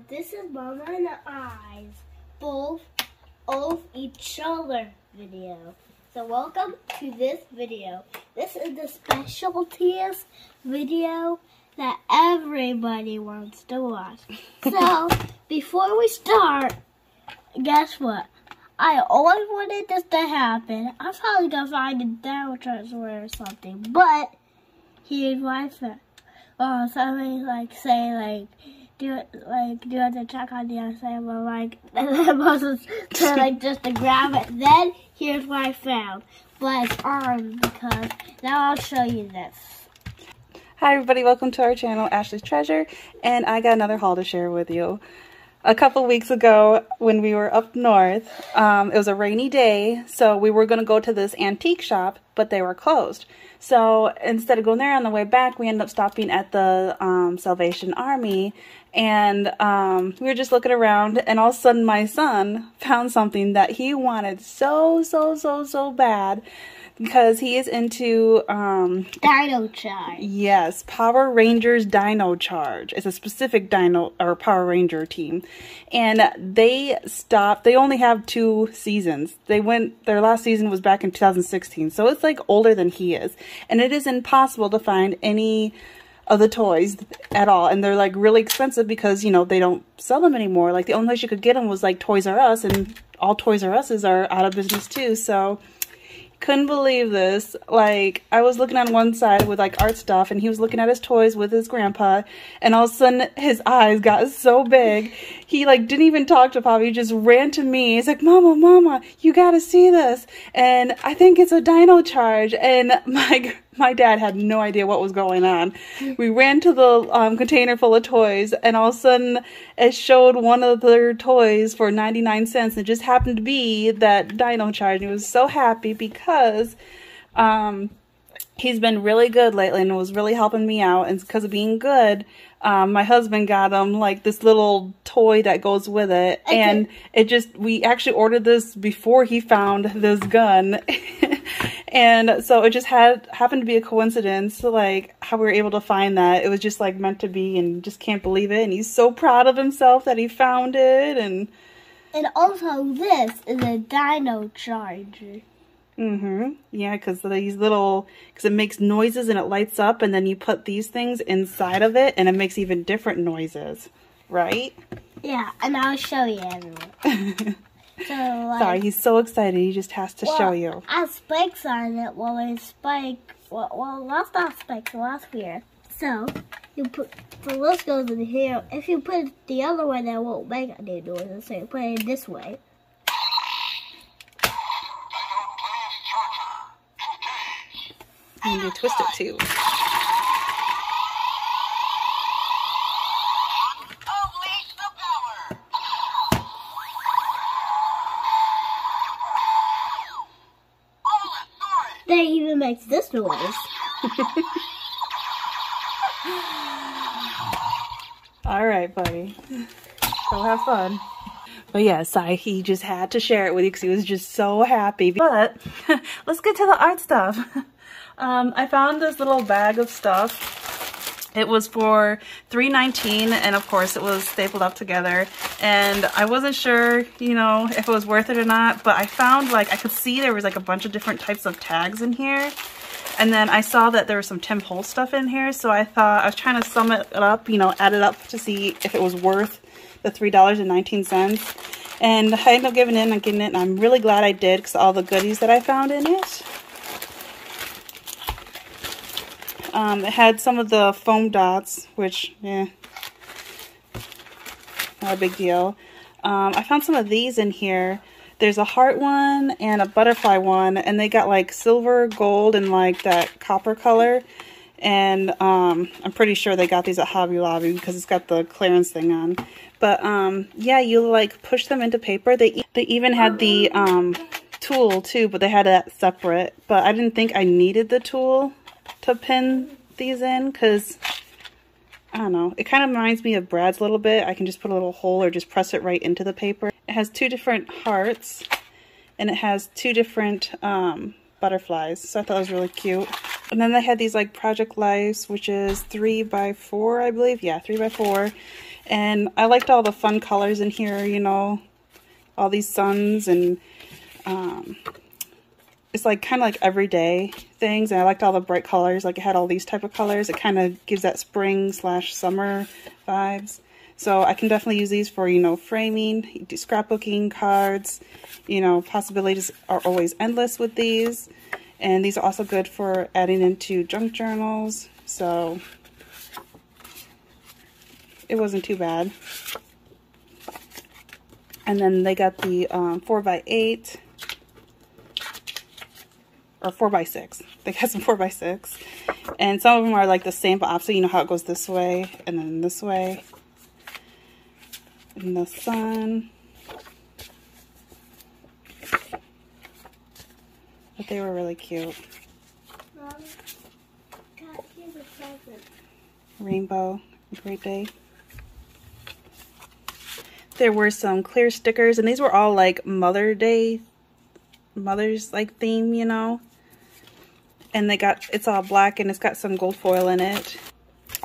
This is Mama and the Eyes, both of each other video. So welcome to this video. This is the specialties video that everybody wants to watch. So before we start, guess what? I always wanted this to happen. I'm probably gonna find a downtrust or something, but here's my friend. Oh, uh, somebody like say like do it like do to check on the other side, but like I'm supposed to like just to grab it. Then here's what I found, but it's armed because now I'll show you this. Hi everybody, welcome to our channel, Ashley's Treasure, and I got another haul to share with you. A couple weeks ago when we were up north, um, it was a rainy day, so we were going to go to this antique shop, but they were closed. So instead of going there on the way back, we ended up stopping at the um, Salvation Army, and um, we were just looking around, and all of a sudden my son found something that he wanted so, so, so, so bad because he is into um Dino Charge. yes power rangers dino charge. It's a specific dino or power ranger team. And they stopped they only have two seasons. They went their last season was back in 2016 so it's like older than he is. And it is impossible to find any of the toys at all and they're like really expensive because you know they don't sell them anymore like the only place you could get them was like toys r us and all toys r us's are out of business too so couldn't believe this. Like, I was looking on one side with like art stuff, and he was looking at his toys with his grandpa, and all of a sudden his eyes got so big. He like didn't even talk to Papa. He just ran to me. He's like, "Mama, Mama, you gotta see this!" And I think it's a Dino Charge. And my my dad had no idea what was going on. We ran to the um, container full of toys, and all of a sudden, it showed one of their toys for 99 cents. It just happened to be that Dino Charge. And he was so happy because um, he's been really good lately and was really helping me out. And because of being good, um, my husband got him like this little toy that goes with it. Okay. And it just, we actually ordered this before he found this gun. and so it just had happened to be a coincidence like how we were able to find that it was just like meant to be and just can't believe it and he's so proud of himself that he found it and And also this is a Dino Charger. Mm-hmm yeah because these little because it makes noises and it lights up and then you put these things inside of it and it makes even different noises right Yeah, and I'll show you everyone. So like, sorry he's so excited he just has to show you I have spikes on it. Well, it's spike. Well, well, that's not spikes. That's here. So you put the list goes in here. If you put it the other way, that won't make any noises. So you put it this way. And you twist it too Unleash the power! All authority! That even makes this noise. All right, buddy. Go have fun. But yes, I he just had to share it with you because he was just so happy. But let's get to the art stuff. Um, I found this little bag of stuff. It was for $3.19 and of course it was stapled up together and I wasn't sure, you know, if it was worth it or not, but I found like, I could see there was like a bunch of different types of tags in here. And then I saw that there was some Tim Holtz stuff in here, so I thought I was trying to sum it up, you know, add it up to see if it was worth the $3.19. And I ended up giving in and getting it, and I'm really glad I did because all the goodies that I found in it. Um, it had some of the foam dots, which, eh, not a big deal. Um, I found some of these in here. There's a heart one and a butterfly one, and they got like silver, gold, and like that copper color. And um, I'm pretty sure they got these at Hobby Lobby because it's got the clearance thing on. But um, yeah, you like push them into paper. They they even had the um, tool too, but they had that separate. But I didn't think I needed the tool to pin these in because I don't know. It kind of reminds me of brads a little bit. I can just put a little hole or just press it right into the paper. It has two different hearts and it has two different um, butterflies. So I thought it was really cute. And then they had these like Project Lives, which is three by four, I believe. Yeah, three by four. And I liked all the fun colors in here, you know, all these suns and um, it's like kind of like everyday things. And I liked all the bright colors, like it had all these type of colors. It kind of gives that spring slash summer vibes. So I can definitely use these for, you know, framing, scrapbooking, cards, you know, possibilities are always endless with these. And these are also good for adding into junk journals. So it wasn't too bad. And then they got the um, 4x8 or 4x6. They got some 4x6. And some of them are like the same but opposite. You know how it goes this way and then this way. In the sun. But they were really cute. Rainbow, great day. There were some clear stickers, and these were all like Mother Day, Mother's like theme, you know. And they got, it's all black and it's got some gold foil in it.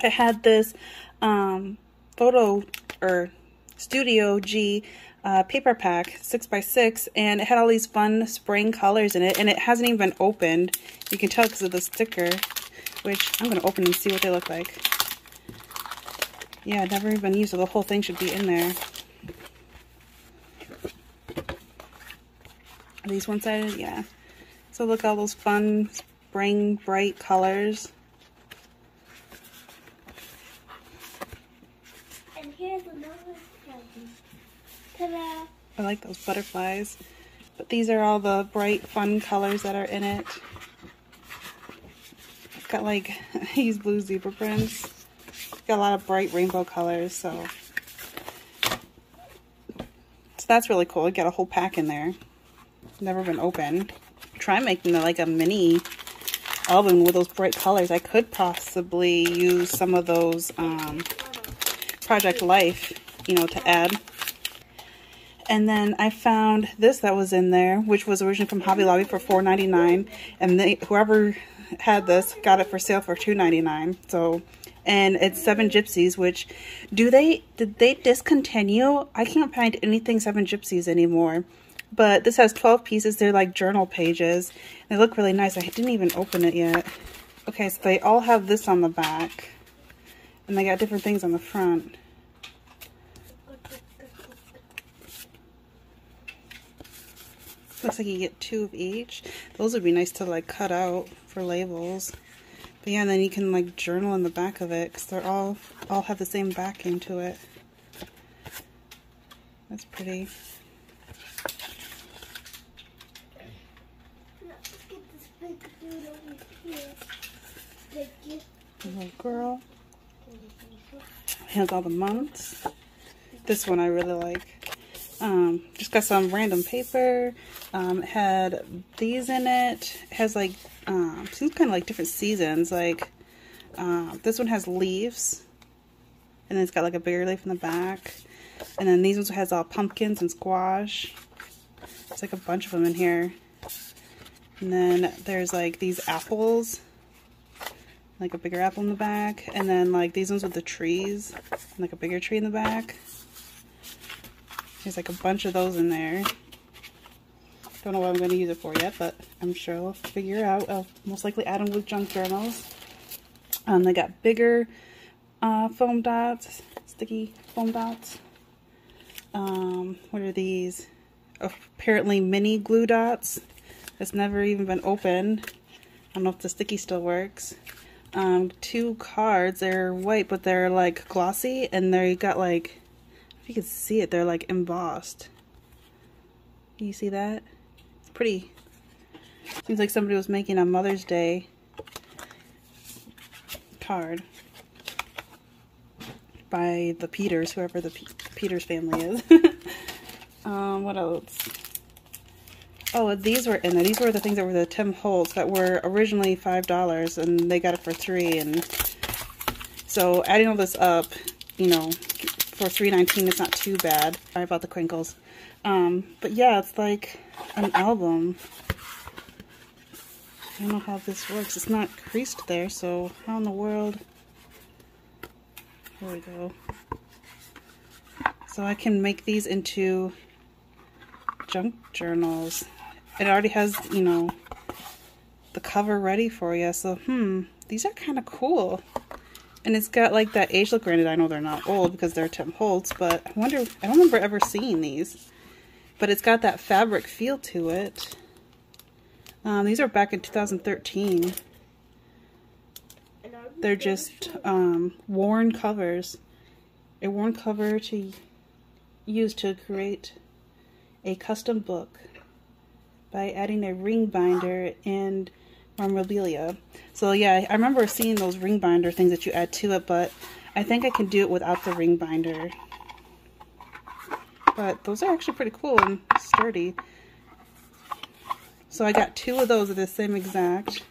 It had this um, photo, or Studio G uh, paper pack, 6x6, and it had all these fun spring colors in it, and it hasn't even been opened. You can tell because of the sticker, which I'm going to open and see what they look like. Yeah, never even used, so the whole thing should be in there. Are these one-sided? Yeah. So look all those fun spring bright colors. And here's another present. Ta-da! I like those butterflies. But these are all the bright, fun colors that are in it. It's got like these blue zebra prints. It's got a lot of bright rainbow colors, so. So that's really cool. I got a whole pack in there. Never been opened. Try making like a mini album with those bright colors. I could possibly use some of those um, Project Life, you know, to add. And then I found this that was in there, which was originally from Hobby Lobby for $4.99. And they, whoever had this got it for sale for $2.99. So, and it's Seven Gypsies, which do they, did they discontinue? I can't find anything Seven Gypsies anymore. But this has 12 pieces. They're like journal pages. They look really nice. I didn't even open it yet. Okay, so they all have this on the back. And they got different things on the front. Looks like you get two of each. Those would be nice to like cut out for labels. But yeah, and then you can like journal in the back of it because they're all all have the same backing to it. That's pretty. Let's get this big dude over here. Sticky. Little girl. Has all the months. This one I really like. Um, just got some random paper. Um, had these in it. Has like, um, kind of like different seasons. Like, um, this one has leaves. And then it's got like a bigger leaf in the back. And then these ones has all pumpkins and squash. There's like a bunch of them in here. And then there's like these apples. Like a bigger apple in the back. And then like these ones with the trees. Like a bigger tree in the back. There's like a bunch of those in there. Don't know what I'm going to use it for yet, but I'm sure I'll figure out. I'll most likely add them with junk journals. Um, they got bigger uh, foam dots, sticky foam dots. Um, what are these? Apparently mini glue dots. That's never even been opened. I don't know if the sticky still works. Um, two cards. They're white, but they're like glossy, and they got like if you can see it, they're like embossed. You see that? It's pretty. Seems like somebody was making a Mother's Day card by the Peters, whoever the P Peters family is. um, what else? Oh, these were in there. These were the things that were the Tim Holtz that were originally $5 and they got it for 3 and so adding all this up, you know, for $3.19 not too bad. Sorry about the crinkles. Um, but yeah, it's like an album. I don't know how this works. It's not creased there, so how in the world... There we go. So I can make these into junk journals. It already has, you know, the cover ready for you. So, hmm, these are kind of cool. And it's got like that age look. Granted, I know they're not old because they're Tim Holtz, but I wonder, I don't remember ever seeing these. But it's got that fabric feel to it. Um, these are back in 2013. They're just um, worn covers. A worn cover to use to create a custom book by adding a ring binder and memorabilia. So yeah, I remember seeing those ring binder things that you add to it, but I think I can do it without the ring binder. But those are actually pretty cool and sturdy. So I got two of those of the same exact.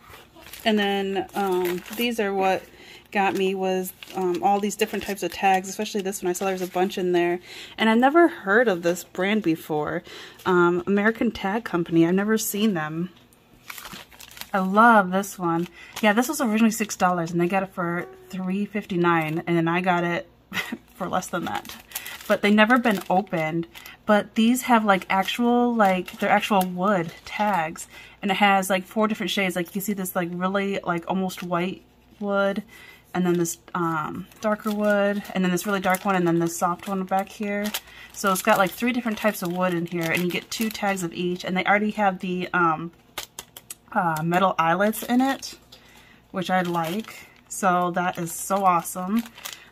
And then um, these are what got me was um, all these different types of tags, especially this one. I saw there's a bunch in there. And I've never heard of this brand before. Um, American Tag Company. I've never seen them. I love this one. Yeah, this was originally $6 and they got it for $3.59 and then I got it for less than that. But they never been opened. But these have like actual, like, they're actual wood tags. And it has like four different shades. Like you see this like really like almost white wood and then this um, darker wood, and then this really dark one, and then this soft one back here. So it's got like three different types of wood in here, and you get two tags of each, and they already have the um, uh, metal eyelets in it, which I like. So that is so awesome.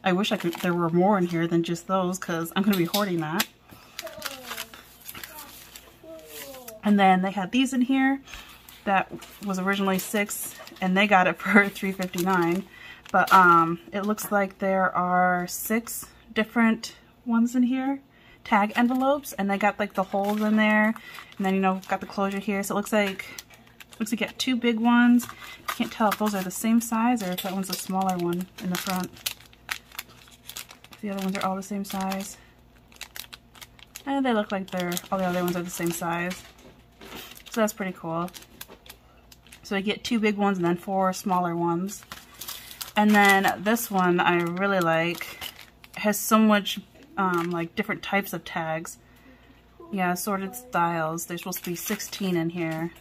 I wish I could. there were more in here than just those, because I'm going to be hoarding that. And then they had these in here that was originally six, and they got it for $3.59. But um, it looks like there are six different ones in here, tag envelopes, and they got like the holes in there, and then you know got the closure here. So it looks like looks like you get two big ones. Can't tell if those are the same size or if that one's a smaller one in the front. The other ones are all the same size. And they look like they're all the other ones are the same size. So that's pretty cool. So I get two big ones and then four smaller ones. And then this one I really like. It has so much um, like different types of tags. Yeah, assorted styles. There's supposed to be 16 in here.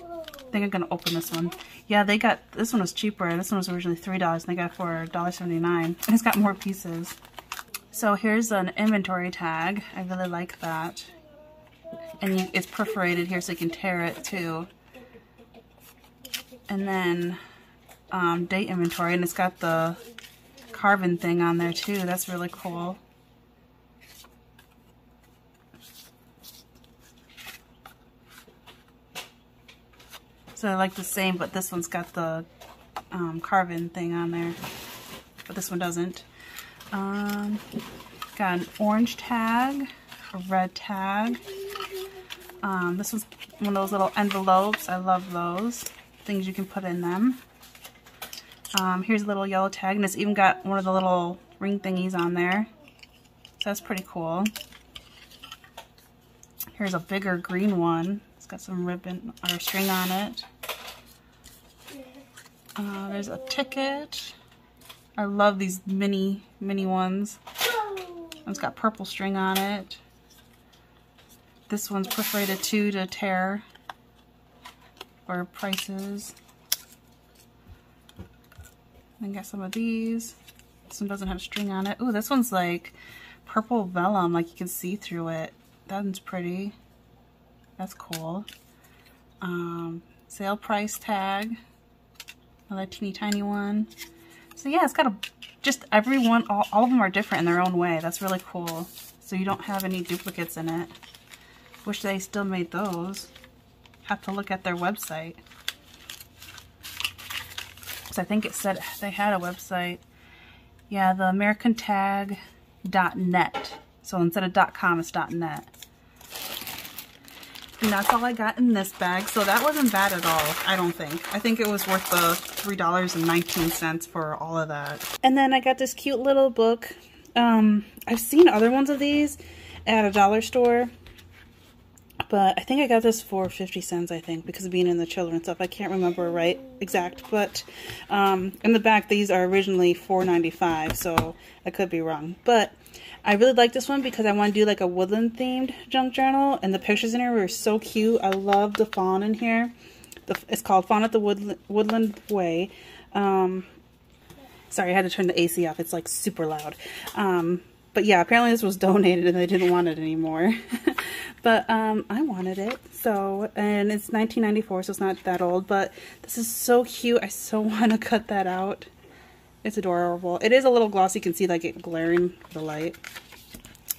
I think I'm going to open this one. Yeah, they got, this one was cheaper. This one was originally $3 and they got it for $1.79. And it's got more pieces. So here's an inventory tag. I really like that. And it's perforated here so you can tear it too and then um, date inventory, and it's got the carbon thing on there too. That's really cool. So I like the same, but this one's got the um, carbon thing on there, but this one doesn't. Um, got an orange tag, a red tag. Um, this was one of those little envelopes. I love those things you can put in them. Um, here's a little yellow tag, and it's even got one of the little ring thingies on there. So that's pretty cool. Here's a bigger green one. It's got some ribbon or string on it. Uh, there's a ticket. I love these mini, mini ones. It's got purple string on it. This one's perforated too to tear for prices. Then got some of these. This one doesn't have string on it. Ooh, this one's like purple vellum, like you can see through it. That one's pretty. That's cool. Um, sale price tag. Another teeny tiny one. So yeah, it's got a, just every one, all, all of them are different in their own way. That's really cool. So you don't have any duplicates in it. Wish they still made those have to look at their website. Because I think it said they had a website. Yeah, the AmericanTag.net. So instead of .com, it's .net. And that's all I got in this bag. So that wasn't bad at all, I don't think. I think it was worth the $3.19 for all of that. And then I got this cute little book. Um, I've seen other ones of these at a dollar store. But I think I got this for 50 cents, I think, because of being in the children stuff. I can't remember right exact, but um, in the back, these are originally 4.95, so I could be wrong. But I really like this one because I want to do like a woodland themed junk journal and the pictures in here were so cute. I love the fawn in here. The, it's called Fawn at the Woodland, Woodland Way. Um, sorry, I had to turn the AC off. It's like super loud. Um, but yeah, apparently this was donated and they didn't want it anymore. but um, I wanted it. So, and it's 1994, so it's not that old. But this is so cute. I so want to cut that out. It's adorable. It is a little glossy. You can see like it glaring the light.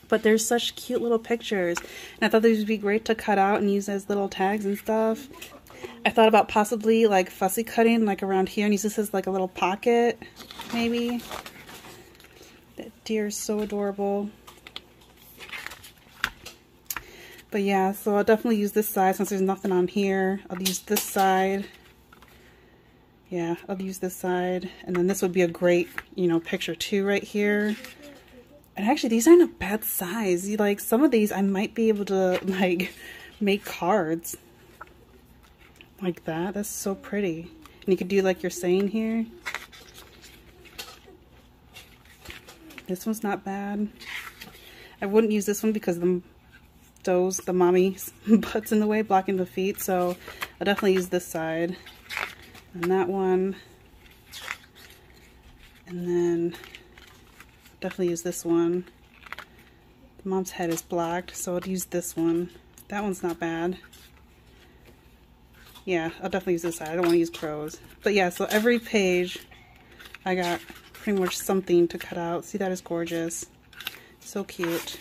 But there's such cute little pictures. And I thought these would be great to cut out and use as little tags and stuff. I thought about possibly like fussy cutting like around here and use this as like a little pocket maybe. Deer is so adorable. But yeah, so I'll definitely use this side since there's nothing on here. I'll use this side yeah, I'll use this side. And then this would be a great, you know, picture too right here. And actually, these aren't a bad size. You, like, some of these I might be able to, like, make cards. Like that. That's so pretty. And you could do, like, your saying here. This one's not bad. I wouldn't use this one because the those, the mommy butts in the way, blocking the feet. So I'll definitely use this side and that one. And then definitely use this one. The mom's head is blocked, so I'll use this one. That one's not bad. Yeah, I'll definitely use this side. I don't want to use crows. But yeah, so every page I got pretty much something to cut out. See, that is gorgeous. So cute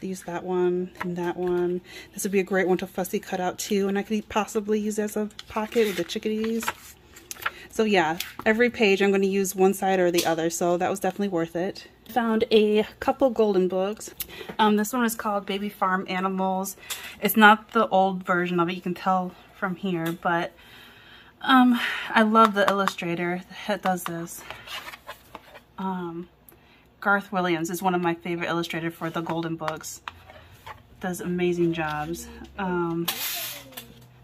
use that one and that one. This would be a great one to fussy cut out too, and I could possibly use as a pocket with the chickadees. So yeah, every page I'm going to use one side or the other, so that was definitely worth it. Found a couple golden books. Um, this one is called Baby Farm Animals. It's not the old version of it, you can tell from here, but um, I love the illustrator that does this. Um, Garth Williams is one of my favorite illustrators for the Golden Books. Does amazing jobs. Um,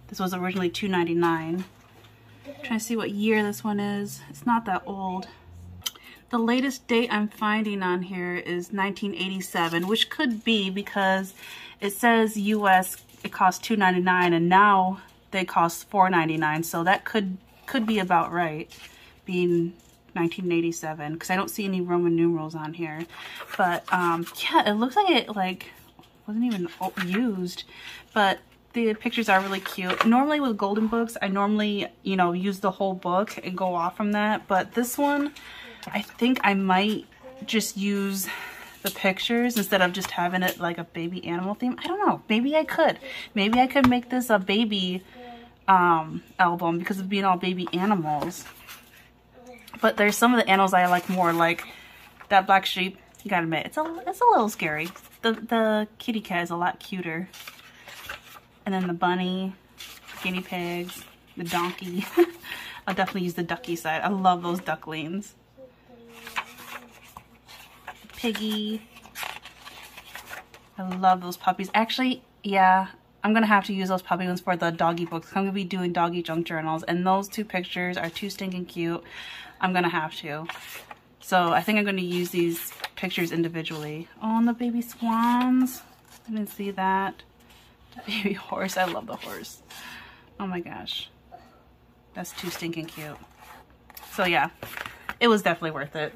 this was originally $2.99. Trying to see what year this one is. It's not that old. The latest date I'm finding on here is 1987, which could be because it says US it costs $2.99 and now they cost $4.99, so that could could be about right, being 1987 because I don't see any Roman numerals on here. But um, yeah, it looks like it like wasn't even used, but the pictures are really cute. Normally with golden books, I normally, you know, use the whole book and go off from that. But this one, I think I might just use the pictures instead of just having it like a baby animal theme. I don't know. Maybe I could. Maybe I could make this a baby um, album because of being all baby animals. But there's some of the animals I like more, like that black sheep. You gotta admit, it's a it's a little scary. The the kitty cat is a lot cuter. And then the bunny, guinea pigs, the donkey. I'll definitely use the ducky side. I love those ducklings. Piggy. I love those puppies. Actually, yeah, I'm going to have to use those puppy ones for the doggy books. I'm going to be doing doggy junk journals. And those two pictures are too stinking cute. I'm going to have to. So I think I'm going to use these pictures individually. Oh, and the baby swans. I didn't see that. The baby horse. I love the horse. Oh my gosh. That's too stinking cute. So yeah, it was definitely worth it.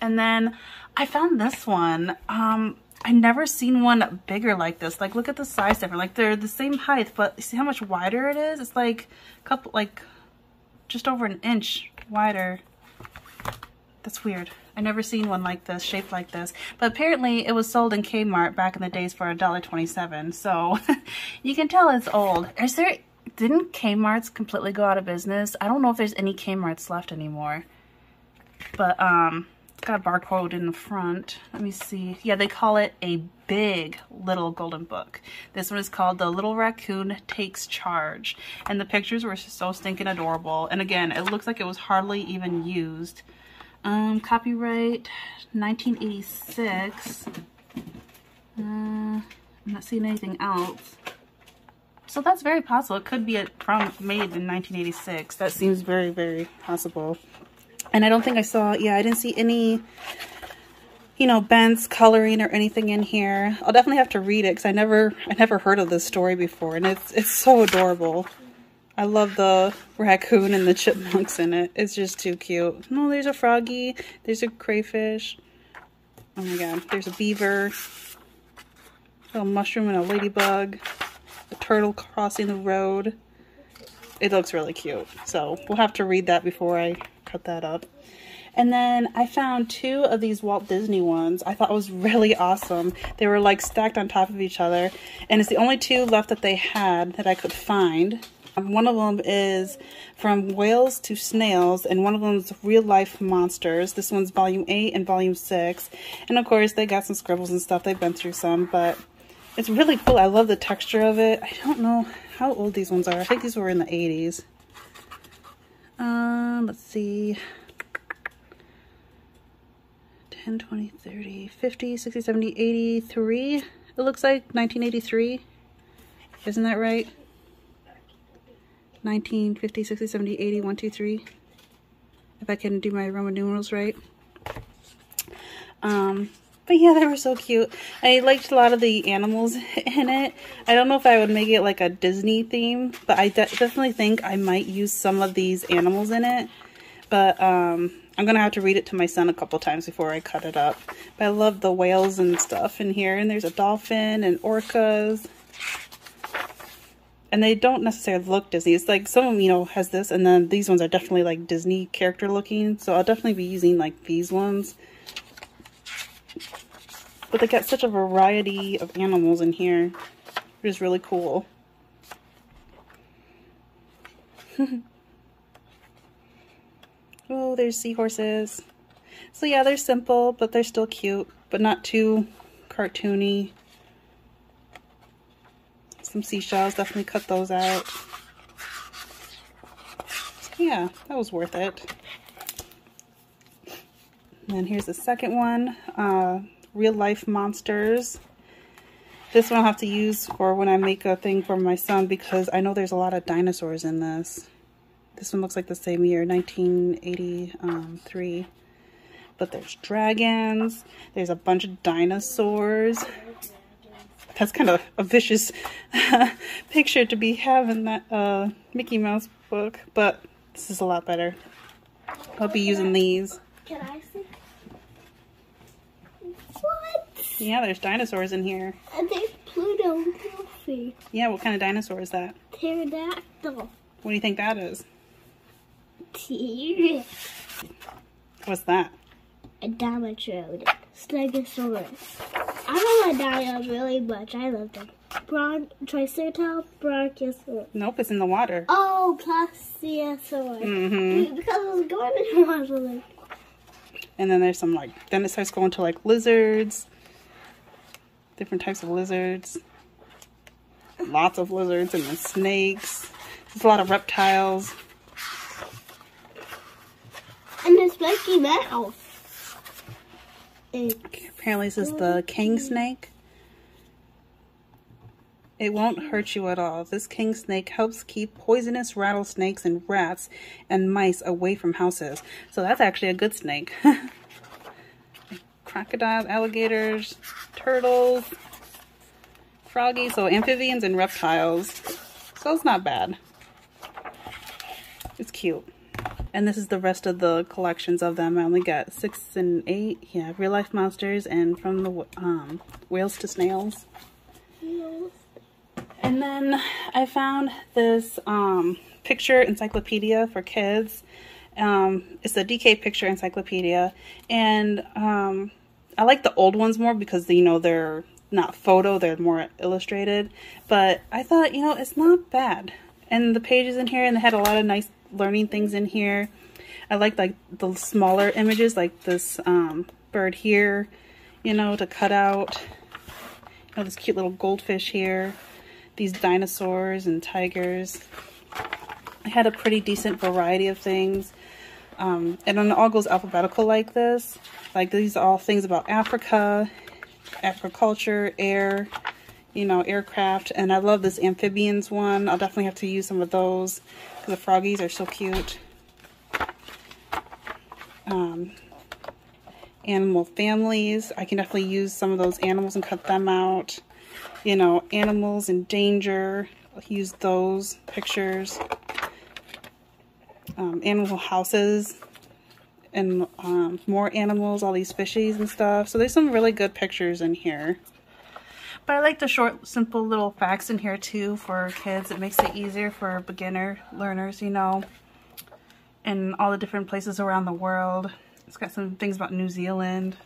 And then I found this one. Um, I never seen one bigger like this. Like, look at the size difference. Like, they're the same height, but see how much wider it is? It's like a couple, like, just over an inch wider. That's weird. I never seen one like this, shaped like this. But apparently it was sold in Kmart back in the days for $1.27. So you can tell it's old. Is there, didn't Kmart's completely go out of business? I don't know if there's any Kmart's left anymore. But, um, got a barcode in the front. Let me see. Yeah, they call it a big little golden book. This one is called The Little Raccoon Takes Charge. And the pictures were so stinking adorable. And again, it looks like it was hardly even used. Um, copyright 1986. Uh, I'm not seeing anything else. So that's very possible. It could be from made in 1986. That seems very, very possible. And I don't think I saw, yeah, I didn't see any, you know, Bent's coloring or anything in here. I'll definitely have to read it because I never, I never heard of this story before. And it's, it's so adorable. I love the raccoon and the chipmunks in it. It's just too cute. No, there's a froggy. There's a crayfish. Oh my god. There's a beaver. A little mushroom and a ladybug. A turtle crossing the road. It looks really cute. So we'll have to read that before I cut that up. And then I found two of these Walt Disney ones. I thought was really awesome. They were like stacked on top of each other. And it's the only two left that they had that I could find. One of them is From Whales to Snails, and one of them is Real Life Monsters. This one's Volume 8 and Volume 6. And of course, they got some scribbles and stuff. They've been through some, but it's really cool. I love the texture of it. I don't know how old these ones are. I think these were in the 80s. Um, let's see. 10, 20, 30, 50, 60, 70, 83. It looks like 1983. Isn't that right? 1950, 60, 70, 80, 1, 2, 3. If I can do my Roman numerals right. Um, but yeah, they were so cute. I liked a lot of the animals in it. I don't know if I would make it like a Disney theme, but I de definitely think I might use some of these animals in it. But um, I'm going to have to read it to my son a couple times before I cut it up. But I love the whales and stuff in here. And there's a dolphin and orcas and they don't necessarily look Disney. It's like some of them, you know, has this, and then these ones are definitely like Disney character looking. So I'll definitely be using like these ones. But they got such a variety of animals in here. It is really cool. oh, there's seahorses. So yeah, they're simple, but they're still cute, but not too cartoony some seashells. Definitely cut those out. Yeah, that was worth it. And then here's the second one, uh, Real Life Monsters. This one I'll have to use for when I make a thing for my son because I know there's a lot of dinosaurs in this. This one looks like the same year, 1983. But there's dragons, there's a bunch of dinosaurs, that's kind of a vicious picture to be having that uh, Mickey Mouse book, but this is a lot better. I'll be using these. Can I see? What? Yeah, there's dinosaurs in here. And there's Pluto and Goofy. Yeah, what kind of dinosaur is that? Pterodactyl. What do you think that is? T-Rex. What's that? A Dimetrodon. Stegosaurus. I don't like dinos really much. I love them. Bron Triceratops. Nope, it's in the water. Oh, Plesiosaurus. Mm-hmm. Because it was going in water. And then there's some like, then it starts going to like lizards. Different types of lizards. Lots of lizards and then snakes. There's a lot of reptiles. and there's Mickey Mouse. And Apparently this is the king snake. It won't hurt you at all. This king snake helps keep poisonous rattlesnakes and rats and mice away from houses. So that's actually a good snake. Crocodiles, alligators, turtles, froggies, so amphibians and reptiles. So it's not bad. It's cute. And this is the rest of the collections of them. I only got six and eight. Yeah, real life monsters and from the um, whales to snails. And then I found this um, picture encyclopedia for kids. Um, it's the DK picture encyclopedia. And um, I like the old ones more because, you know, they're not photo, they're more illustrated. But I thought, you know, it's not bad. And the pages in here, and they had a lot of nice learning things in here. I like like the smaller images, like this um, bird here, you know, to cut out. You know, this cute little goldfish here. These dinosaurs and tigers. I had a pretty decent variety of things. Um, and then it all goes alphabetical like this. Like these are all things about Africa, agriculture, air, you know, aircraft. And I love this amphibians one. I'll definitely have to use some of those because the froggies are so cute. um, animal families. I can definitely use some of those animals and cut them out. You know, animals in danger. I'll use those pictures. Um, animal houses and um, more animals, all these fishies and stuff. So there's some really good pictures in here. But I like the short, simple little facts in here too for kids. It makes it easier for beginner learners, you know, and all the different places around the world. It's got some things about New Zealand,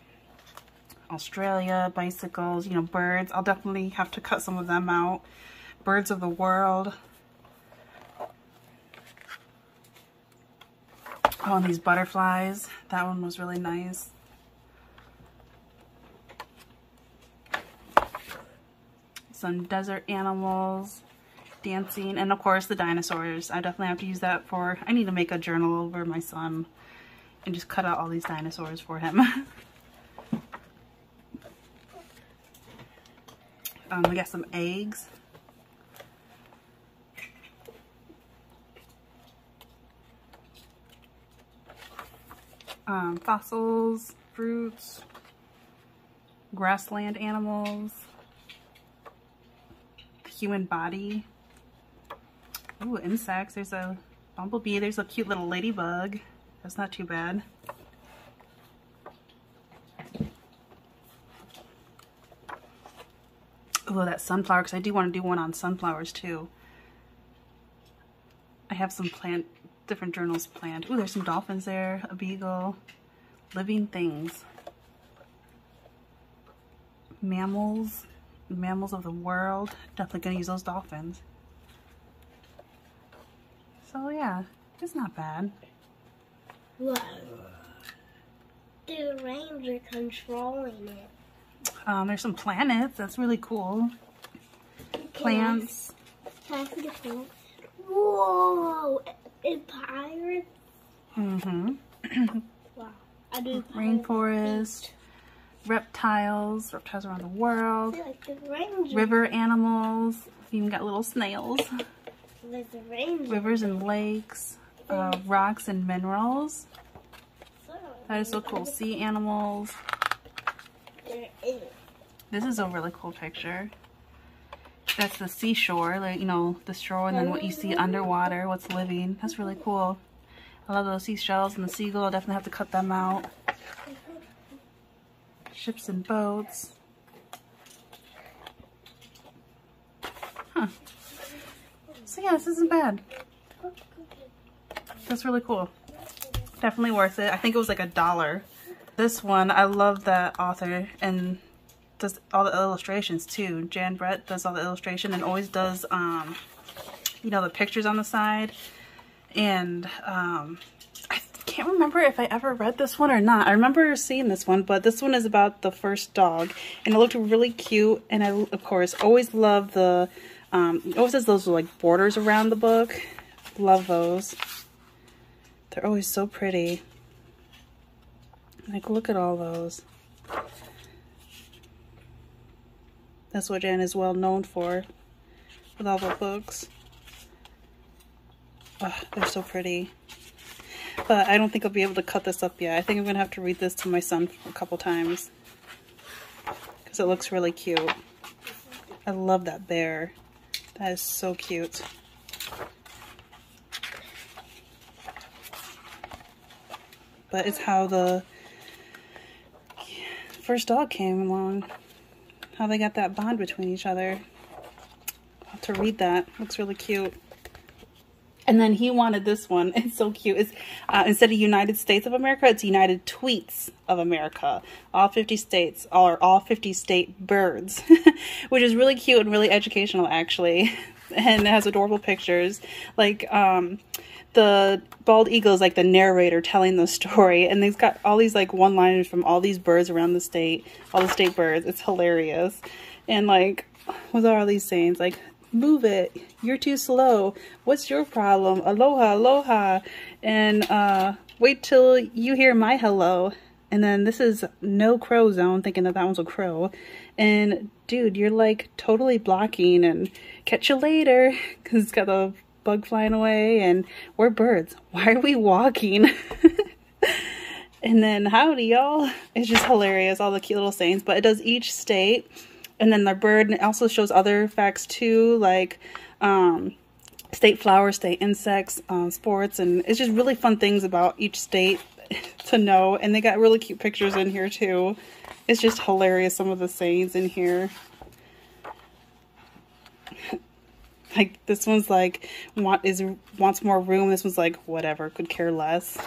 Australia, bicycles, you know, birds. I'll definitely have to cut some of them out. Birds of the world. Oh, and these butterflies. That one was really nice. Some desert animals dancing. And of course the dinosaurs. I definitely have to use that for... I need to make a journal over my son and just cut out all these dinosaurs for him. um, we got some eggs. Um, fossils, fruits, grassland animals, human body. Ooh, insects. There's a bumblebee. There's a cute little ladybug. That's not too bad. Oh, that sunflower, because I do want to do one on sunflowers too. I have some plant, different journals planned. Ooh, there's some dolphins there, a beagle, living things. Mammals, mammals of the world. Definitely going to use those dolphins. So yeah, it's not bad. Whoa. The ranger controlling it. Um, there's some planets. That's really cool. Plants. Can I see the plants? Whoa! A pirate? Mm-hmm. Wow. I do Rainforest. Reptiles. Reptiles around the world. Like the. River animals. Even got little snails. There's a ranger. Rivers and lakes. Uh, rocks and minerals. That is so cool. Sea animals. There is. This is a really cool picture. That's the seashore, like, you know, the shore, and then what you see underwater, what's living. That's really cool. I love those seashells and the seagull. I'll definitely have to cut them out. Ships and boats. Huh. So yeah, this isn't bad. That's really cool. Definitely worth it. I think it was like a dollar. This one, I love that author and does all the illustrations too. Jan Brett does all the illustration and always does, um, you know, the pictures on the side. And um, I can't remember if I ever read this one or not. I remember seeing this one, but this one is about the first dog. And it looked really cute. And I, of course, always love the, um, always has those like borders around the book. Love those. They're always so pretty. Like, look at all those. That's what Jan is well known for with all the books. Oh, they're so pretty. But I don't think I'll be able to cut this up yet. I think I'm going to have to read this to my son a couple times. Because it looks really cute. I love that bear. That is so cute. But it's how the first dog came along. How they got that bond between each other. I'll have to read that. Looks really cute. And then he wanted this one. It's so cute. It's uh, instead of United States of America, it's United Tweets of America. All 50 states, or all 50 state birds, which is really cute and really educational, actually. And it has adorable pictures. Like, um, the bald eagle is like the narrator telling the story, and they've got all these like one-liners from all these birds around the state, all the state birds. It's hilarious. And like, what are all these sayings? Like, move it you're too slow what's your problem aloha aloha and uh wait till you hear my hello and then this is no crow zone thinking that that one's a crow and dude you're like totally blocking and catch you later because it's got the bug flying away and we're birds why are we walking And then howdy y'all. It's just hilarious, all the cute little sayings. But it does each state. And then the bird and it also shows other facts too, like um, state flowers, state insects, um, sports, and it's just really fun things about each state to know. And they got really cute pictures in here too. It's just hilarious some of the sayings in here. Like this one's like want is wants more room. This one's like whatever, could care less.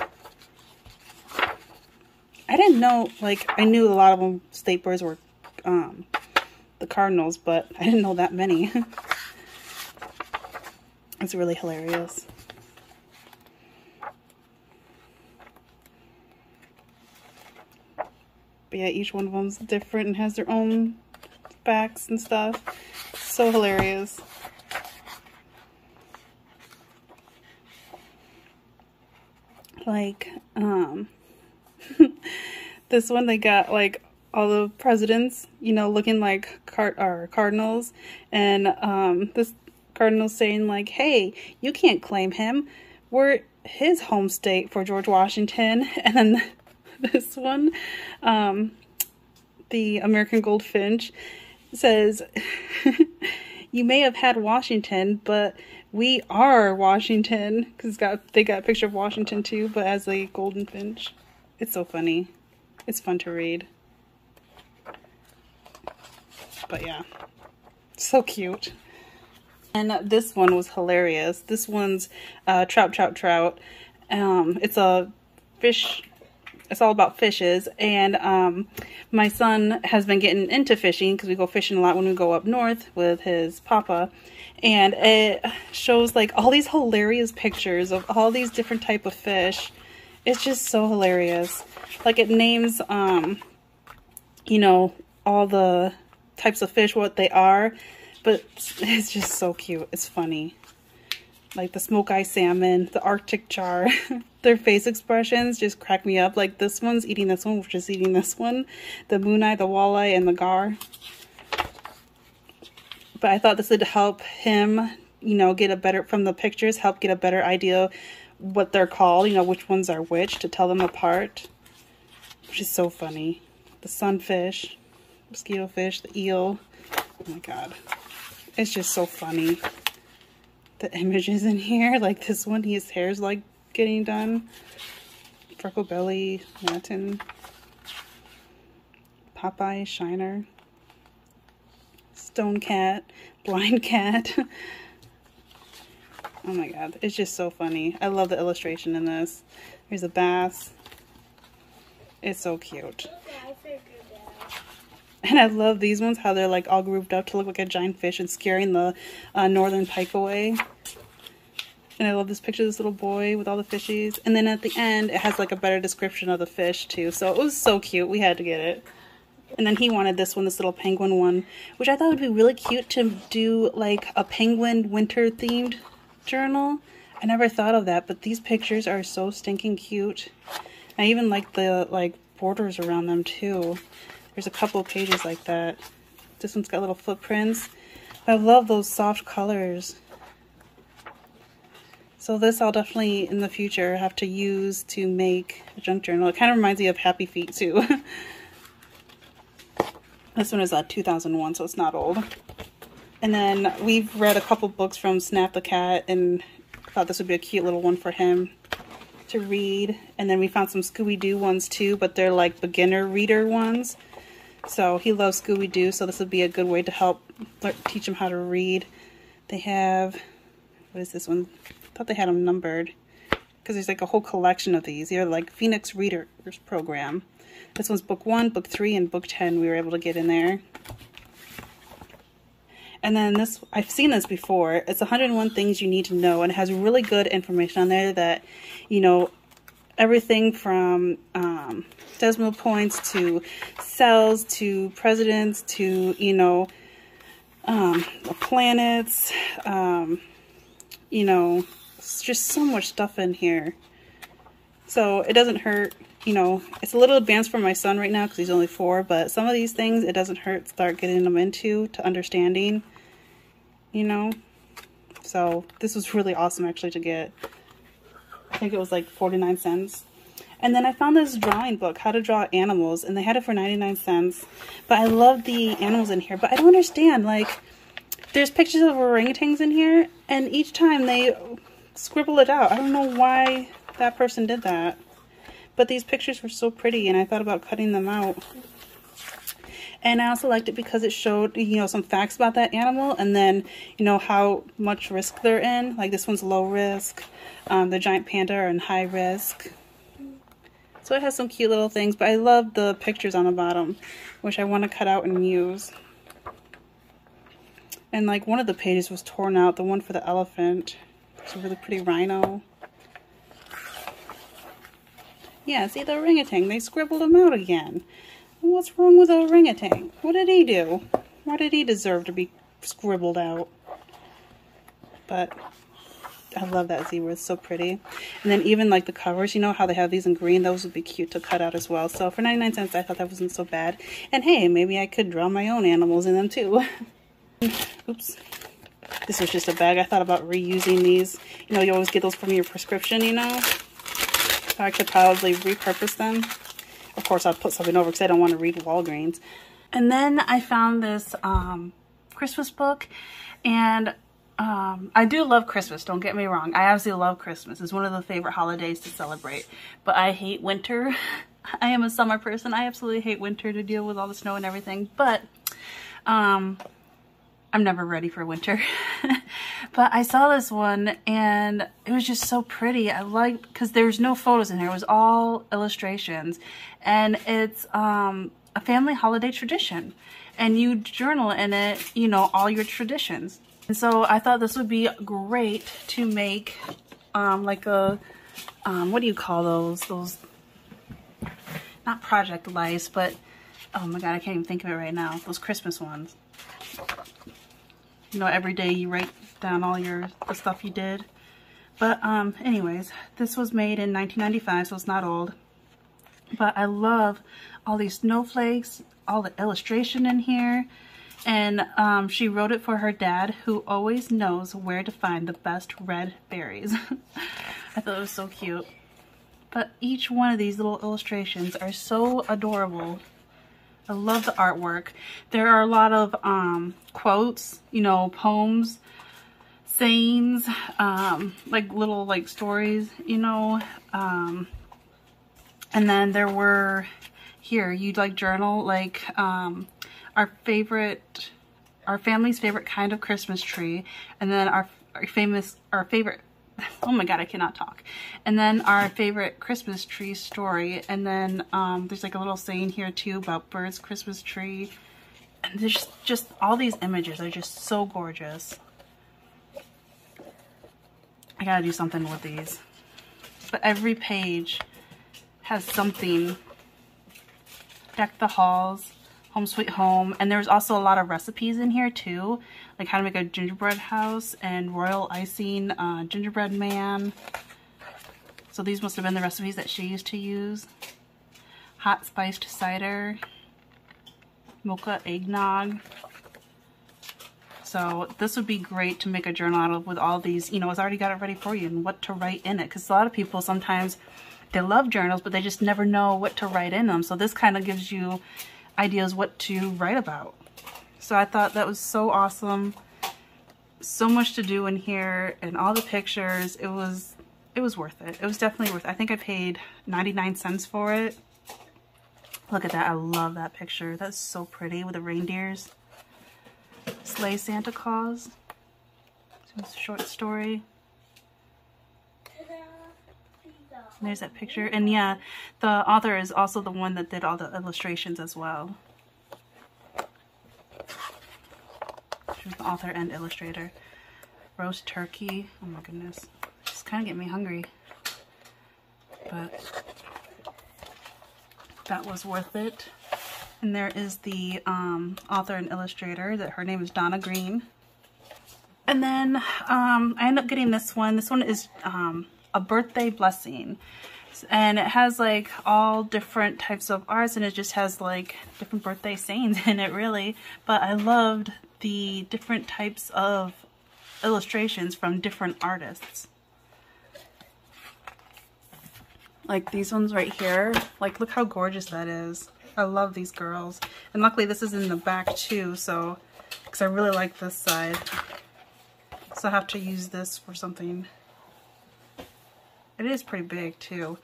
I didn't know like I knew a lot of them state birds were um the cardinals, but I didn't know that many. it's really hilarious. But yeah, each one of them's different and has their own facts and stuff. So hilarious. Like, um, this one they got like all the presidents, you know, looking like card or cardinals, and um, this cardinal saying like, "Hey, you can't claim him. We're his home state for George Washington." And then this one, um, the American Goldfinch says, "You may have had Washington, but we are Washington." Because it's got they got a picture of Washington too, but as a golden finch. It's so funny. It's fun to read. But yeah, so cute. And this one was hilarious. This one's uh, Trout, Trout, Trout. Um, it's a fish it's all about fishes. And um, my son has been getting into fishing because we go fishing a lot when we go up north with his papa. And it shows like all these hilarious pictures of all these different type of fish. It's just so hilarious. Like it names um you know all the types of fish what they are. But it's just so cute. It's funny like the sockeye salmon, the arctic char. Their face expressions just crack me up. Like this one's eating this one, which is eating this one. The moon eye, the walleye, and the gar. But I thought this would help him, you know, get a better, from the pictures, help get a better idea what they're called, you know, which ones are which, to tell them apart. Which is so funny. The sunfish, mosquito fish, the eel. Oh my god. It's just so funny the images in here. Like this one, his hair's like getting done. Freckle Belly, Latin, Popeye, Shiner, Stone Cat, Blind Cat. oh my god, it's just so funny. I love the illustration in this. Here's a bass. It's so cute. And I love these ones, how they're like all grouped up to look like a giant fish and scaring the uh, northern pike away. And I love this picture of this little boy with all the fishies. And then at the end, it has like a better description of the fish too. So it was so cute. We had to get it. And then he wanted this one, this little penguin one, which I thought would be really cute to do like a penguin winter themed journal. I never thought of that, but these pictures are so stinking cute. I even like the like borders around them too. There's a couple pages like that. This one's got little footprints. I love those soft colors. So this I'll definitely in the future have to use to make a junk journal. It kind of reminds me of Happy Feet too. this one is uh, a 2001, so it's not old. And then we've read a couple books from Snap the Cat and thought this would be a cute little one for him to read. And then we found some Scooby-Doo ones too, but they're like beginner reader ones. So he loves Scooby-Doo, so this would be a good way to help teach him how to read. They have, what is this one? I thought they had them numbered because there's like a whole collection of these. They're like Phonics Readers Program. This one's book one, book three, and book 10 we were able to get in there. And then this, I've seen this before. It's 101 things you need to know, and it has really good information on there that, you know, everything from um, decimal points to cells to presidents to, you know, um, planets, um, you know, it's just so much stuff in here. So it doesn't hurt, you know, it's a little advanced for my son right now because he's only four, but some of these things, it doesn't hurt start getting them into, to understanding, you know. So this was really awesome actually to get. I think it was like 49 cents. And then I found this drawing book, How to Draw Animals, and they had it for 99 cents. But I love the animals in here, but I don't understand, like, there's pictures of orangutans in here, and each time they scribble it out. I don't know why that person did that. But these pictures were so pretty, and I thought about cutting them out. And I also liked it because it showed, you know, some facts about that animal and then, you know, how much risk they're in. Like this one's low risk. Um, the giant panda are in high risk. So it has some cute little things, but I love the pictures on the bottom, which I want to cut out and use. And like one of the pages was torn out, the one for the elephant. It's a really pretty rhino. Yeah, see the orangutan, they scribbled them out again. What's wrong with orangutan? What did he do? Why did he deserve to be scribbled out? But I love that zebra. It's so pretty. And then even like the covers, you know how they have these in green? Those would be cute to cut out as well. So for 99 cents, I thought that wasn't so bad. And hey, maybe I could draw my own animals in them too. Oops. This was just a bag. I thought about reusing these. You know, you always get those from your prescription, you know? So I could probably repurpose them. Of course, I'll put something over because I don't want to read Walgreens. And then I found this um, Christmas book. And um, I do love Christmas, don't get me wrong. I absolutely love Christmas. It's one of the favorite holidays to celebrate. But I hate winter. I am a summer person. I absolutely hate winter to deal with all the snow and everything. But um, I'm never ready for winter. but I saw this one and it was just so pretty. I like because there's no photos in here. It was all illustrations. And it's um, a family holiday tradition. And you journal in it, you know, all your traditions. And so I thought this would be great to make um, like a, um, what do you call those? Those, not Project Life, but, oh my god, I can't even think of it right now. Those Christmas ones you know, every day you write down all your, the stuff you did. But um, anyways, this was made in 1995, so it's not old. But I love all these snowflakes, all the illustration in here. And um, she wrote it for her dad, who always knows where to find the best red berries. I thought it was so cute. But each one of these little illustrations are so adorable. I love the artwork. There are a lot of um, quotes, you know, poems, sayings, um, like little like stories, you know. Um, and then there were here, you'd like journal, like um, our favorite, our family's favorite kind of Christmas tree. And then our, our famous, our favorite oh my god, I cannot talk. And then our favorite Christmas tree story. And then um, there's like a little saying here too about Bird's Christmas tree. And there's just, just all these images are just so gorgeous. I gotta do something with these. But every page has something. Deck the halls, home sweet home. And there's also a lot of recipes in here too like how to make a gingerbread house and royal icing uh, gingerbread man. So these must have been the recipes that she used to use. Hot spiced cider, mocha eggnog. So this would be great to make a journal out of with all these, you know, it's already got it ready for you and what to write in it. Because a lot of people sometimes, they love journals, but they just never know what to write in them. So this kind of gives you ideas what to write about. So I thought that was so awesome. So much to do in here and all the pictures. It was it was worth it. It was definitely worth it. I think I paid 99 cents for it. Look at that. I love that picture. That's so pretty with the reindeers. Sleigh Santa Claus. It's a short story. There's that picture. And yeah, the author is also the one that did all the illustrations as well. the author and illustrator. Roast turkey. Oh my goodness. Just kind of getting me hungry. But that was worth it. And there is the um, author and illustrator that her name is Donna Green. And then um, I end up getting this one. This one is um, a birthday blessing. And it has like all different types of arts and it just has like different birthday sayings in it really. But I loved the different types of illustrations from different artists. Like these ones right here. Like look how gorgeous that is. I love these girls. And luckily this is in the back too, so, because I really like this side. So I have to use this for something. It is pretty big too.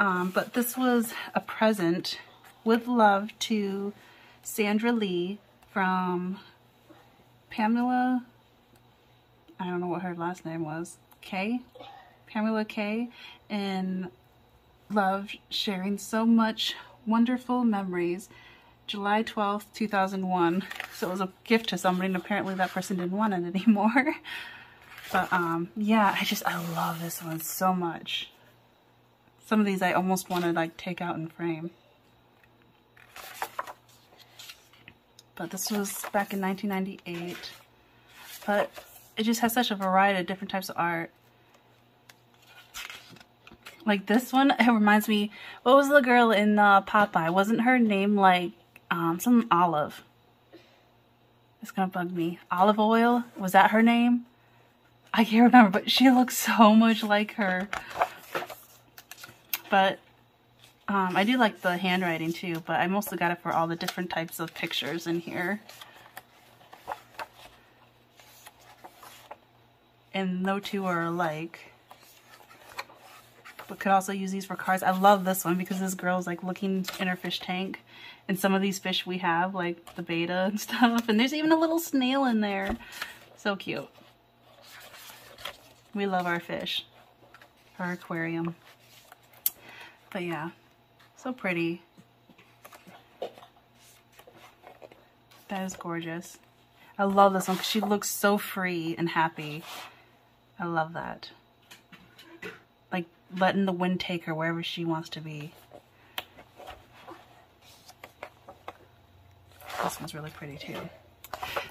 Um, but this was a present with love to Sandra Lee from Pamela, I don't know what her last name was, K? Pamela K. And love sharing so much wonderful memories. July 12th, 2001. So it was a gift to somebody and apparently that person didn't want it anymore. but um, yeah, I just, I love this one so much. Some of these I almost want to like take out and frame. But this was back in 1998. But it just has such a variety of different types of art. Like this one, it reminds me, what was the girl in uh, Popeye? Wasn't her name like um, some Olive? It's gonna bug me. Olive Oyl? Was that her name? I can't remember, but she looks so much like her. But um, I do like the handwriting too, but I mostly got it for all the different types of pictures in here. And no two are alike. But could also use these for cards. I love this one because this girl's like looking in her fish tank. And some of these fish we have, like the betta and stuff. And there's even a little snail in there. So cute. We love our fish. Our aquarium. But yeah, so pretty. That is gorgeous. I love this one because she looks so free and happy. I love that. Like letting the wind take her wherever she wants to be. This one's really pretty too.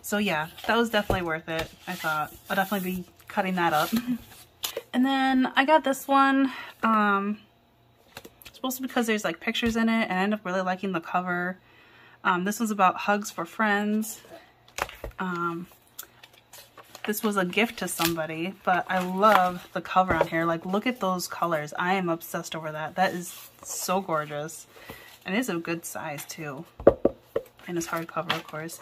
So yeah, that was definitely worth it. I thought I'll definitely be cutting that up. and then I got this one. Um, supposed to because there's like pictures in it and I end up really liking the cover. Um, this was about hugs for friends. Um, this was a gift to somebody, but I love the cover on here. Like, look at those colors. I am obsessed over that. That is so gorgeous. And it is a good size, too. And it's hardcover, of course.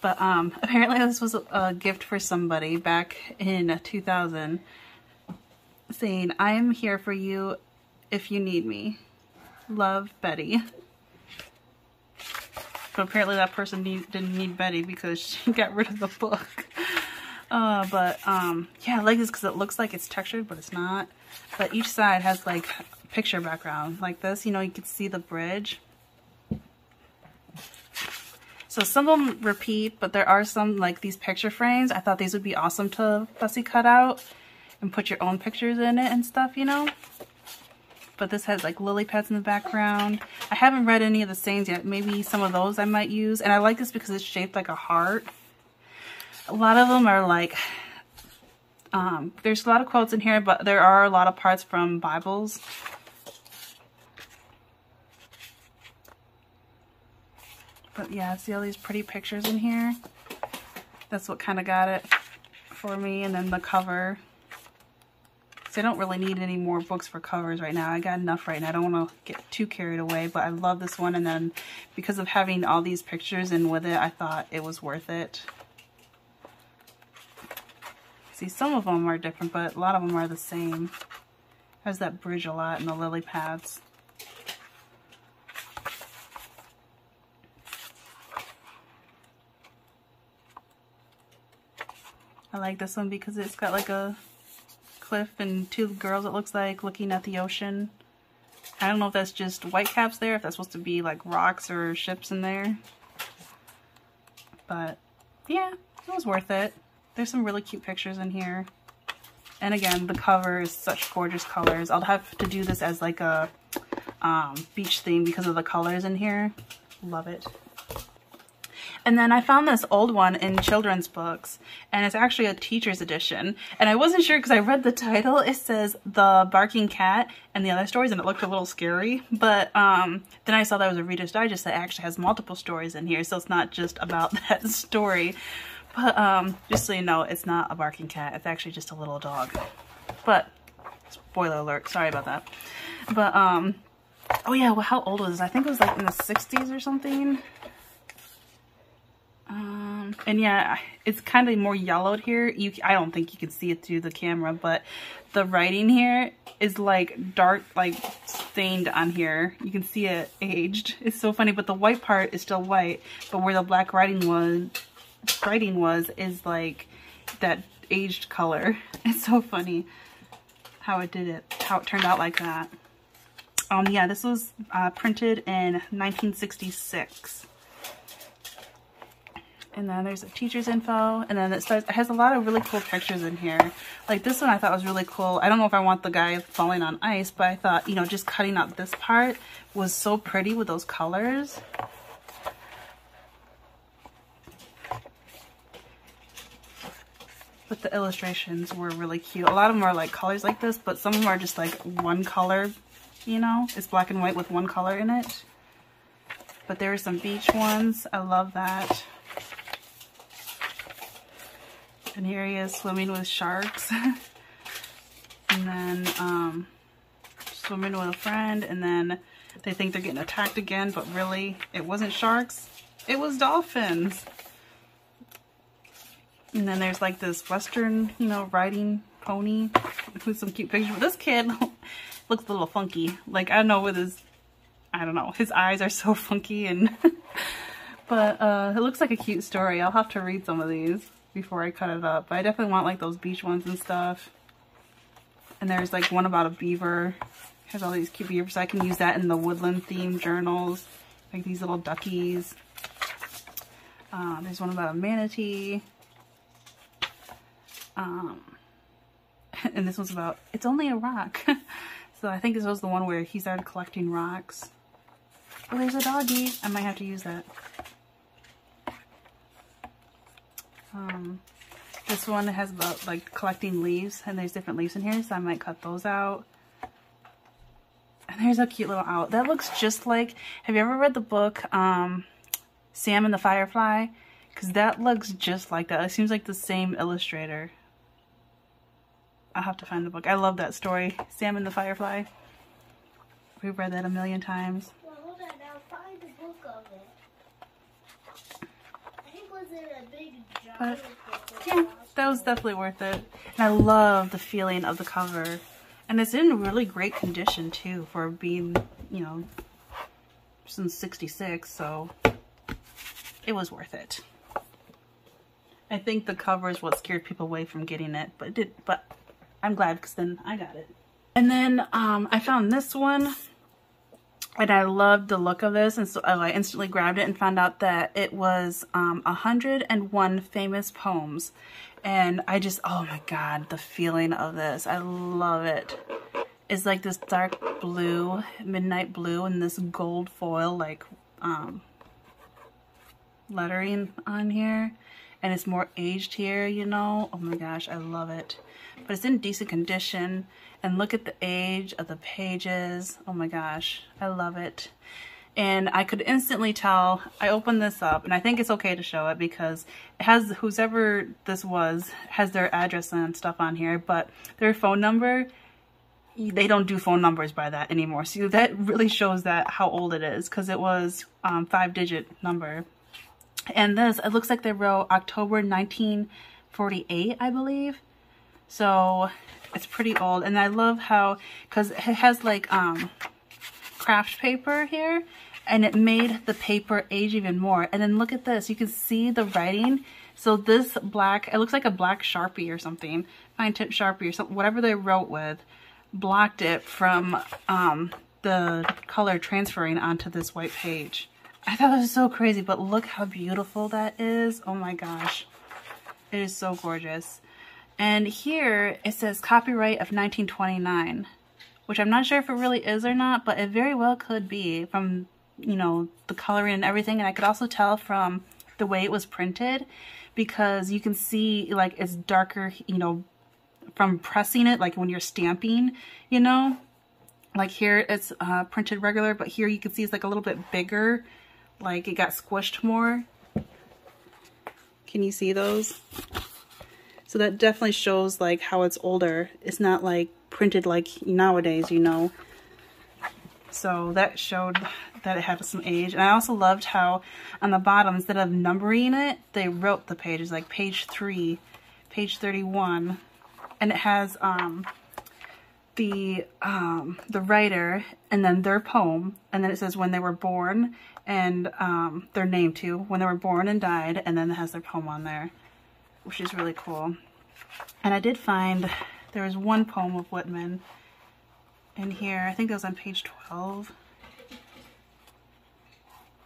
But um, apparently this was a gift for somebody back in 2000 saying, I am here for you if you need me. Love, Betty. But apparently that person need, didn't need Betty because she got rid of the book. Uh, but, um, yeah, I like this because it looks like it's textured, but it's not. But each side has, like, picture background. Like this, you know, you can see the bridge. So some of them repeat, but there are some, like, these picture frames. I thought these would be awesome to fussy cut out and put your own pictures in it and stuff, you know? But this has, like, lily pads in the background. I haven't read any of the sayings yet. Maybe some of those I might use. And I like this because it's shaped like a heart a lot of them are like, um, there's a lot of quotes in here, but there are a lot of parts from Bibles. But yeah, see all these pretty pictures in here? That's what kind of got it for me. And then the cover. So I don't really need any more books for covers right now. I got enough right now. I don't want to get too carried away, but I love this one. And then because of having all these pictures in with it, I thought it was worth it. See, some of them are different, but a lot of them are the same. Has that bridge a lot in the lily pads. I like this one because it's got like a cliff and two girls it looks like looking at the ocean. I don't know if that's just white caps there, if that's supposed to be like rocks or ships in there. But yeah, it was worth it. There's some really cute pictures in here. And again, the cover is such gorgeous colors. I'll have to do this as like a um, beach theme because of the colors in here. Love it. And then I found this old one in children's books, and it's actually a teacher's edition. And I wasn't sure because I read the title. It says The Barking Cat and the other stories, and it looked a little scary. But um, then I saw that was a Reader's Digest that actually has multiple stories in here, so it's not just about that story. But um, just so you know, it's not a barking cat. It's actually just a little dog. But, spoiler alert, sorry about that. But, um, oh yeah, well, how old was this? I think it was like in the 60s or something. And yeah, it's kind of more yellowed here. You, I don't think you can see it through the camera, but the writing here is like dark, like stained on here. You can see it aged. It's so funny, but the white part is still white, but where the black writing was, writing was, is like that aged color. It's so funny how it did it, how it turned out like that. Um, yeah, this was uh, printed in 1966. And then there's a teacher's info. And then it starts, it has a lot of really cool pictures in here. Like this one I thought was really cool. I don't know if I want the guy falling on ice, but I thought, you know, just cutting out this part was so pretty with those colors. But the illustrations were really cute. A lot of them are like colors like this, but some of them are just like one color, you know? It's black and white with one color in it. But there are some beach ones. I love that. And here he is swimming with sharks. and then um, swimming with a friend. And then they think they're getting attacked again, but really it wasn't sharks. It was dolphins. And then there's like this western, you know, riding pony with some cute pictures. But this kid looks a little funky. Like, I don't know with his, I don't know, his eyes are so funky and, but uh, it looks like a cute story. I'll have to read some of these before I cut it up. But I definitely want like those beach ones and stuff. And there's like one about a beaver. Has all these cute beavers. I can use that in the woodland themed journals. Like these little duckies. Uh, there's one about a manatee. Um, and this one's about, it's only a rock. so I think this was the one where he started collecting rocks. Oh, there's a doggy. I might have to use that. Um, this one has about like collecting leaves and there's different leaves in here so I might cut those out. And there's a cute little owl. That looks just like, have you ever read the book um, Sam and the Firefly? Because that looks just like that. It seems like the same illustrator. I'll have to find the book. I love that story. Sam and the Firefly. We've read that a million times. Well, hold on. Now find the book of it. Book? Yeah, that was definitely worth it. And I love the feeling of the cover. And it's in really great condition too for being, you know, since 66, so it was worth it. I think the cover is what scared people away from getting it, but it did, but I'm glad because then I got it. And then um, I found this one and I loved the look of this and so I instantly grabbed it and found out that it was um, 101 famous poems and I just, oh my god, the feeling of this. I love it. It's like this dark blue, midnight blue and this gold foil like um, lettering on here and it's more aged here, you know. Oh my gosh, I love it. But it's in decent condition. And look at the age of the pages. Oh my gosh, I love it. And I could instantly tell, I opened this up, and I think it's okay to show it because it has, whoever this was, has their address and stuff on here, but their phone number, they don't do phone numbers by that anymore. So that really shows that how old it is because it was um, five digit number. And this, it looks like they wrote October 1948, I believe. So it's pretty old. And I love how, because it has like um, craft paper here. And it made the paper age even more. And then look at this. You can see the writing. So this black, it looks like a black Sharpie or something. Fine tip Sharpie or something, whatever they wrote with, blocked it from um, the color transferring onto this white page. I thought it was so crazy, but look how beautiful that is. Oh my gosh. It is so gorgeous. And here it says copyright of 1929, which I'm not sure if it really is or not, but it very well could be from, you know, the coloring and everything. And I could also tell from the way it was printed because you can see like it's darker, you know, from pressing it, like when you're stamping, you know, like here it's uh, printed regular, but here you can see it's like a little bit bigger like it got squished more. Can you see those? So that definitely shows like how it's older. It's not like printed like nowadays, you know. So that showed that it had some age. And I also loved how on the bottom, instead of numbering it, they wrote the pages, like page 3, page 31. And it has um, the um, the writer and then their poem. And then it says when they were born and um, their name too, when they were born and died. And then it has their poem on there, which is really cool. And I did find there was one poem of Whitman in here. I think it was on page 12.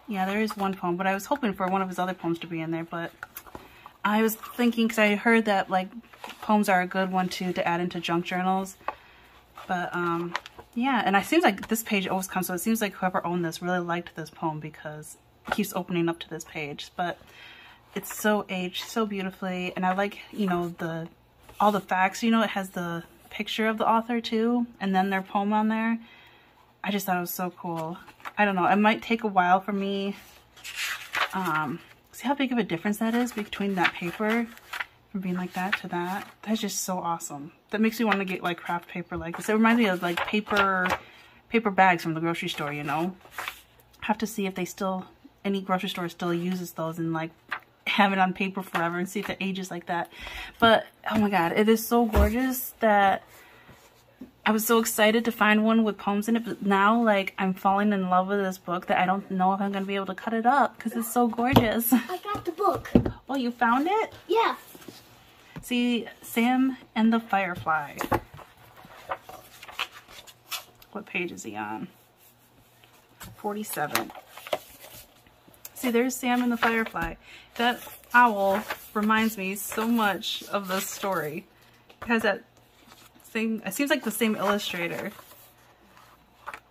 Yeah, there is one poem, but I was hoping for one of his other poems to be in there, but I was thinking, because I heard that, like, poems are a good one, too, to add into junk journals. But, um, yeah, and it seems like this page always comes, so it seems like whoever owned this really liked this poem because keeps opening up to this page. But it's so aged so beautifully, and I like, you know, the all the facts. You know, it has the picture of the author, too, and then their poem on there. I just thought it was so cool. I don't know. It might take a while for me. Um, see how big of a difference that is between that paper from being like that to that? That's just so awesome. That makes me want to get like craft paper like this. It reminds me of like paper paper bags from the grocery store, you know? Have to see if they still, any grocery store still uses those and like have it on paper forever and see if it ages like that. But, oh my god, it is so gorgeous that I was so excited to find one with poems in it, but now, like, I'm falling in love with this book that I don't know if I'm going to be able to cut it up because it's so gorgeous. I got the book. Oh, you found it? Yeah. See, Sam and the Firefly. What page is he on? 47. See, there's Sam and the Firefly. That owl reminds me so much of this story. It has that thing, it seems like the same illustrator.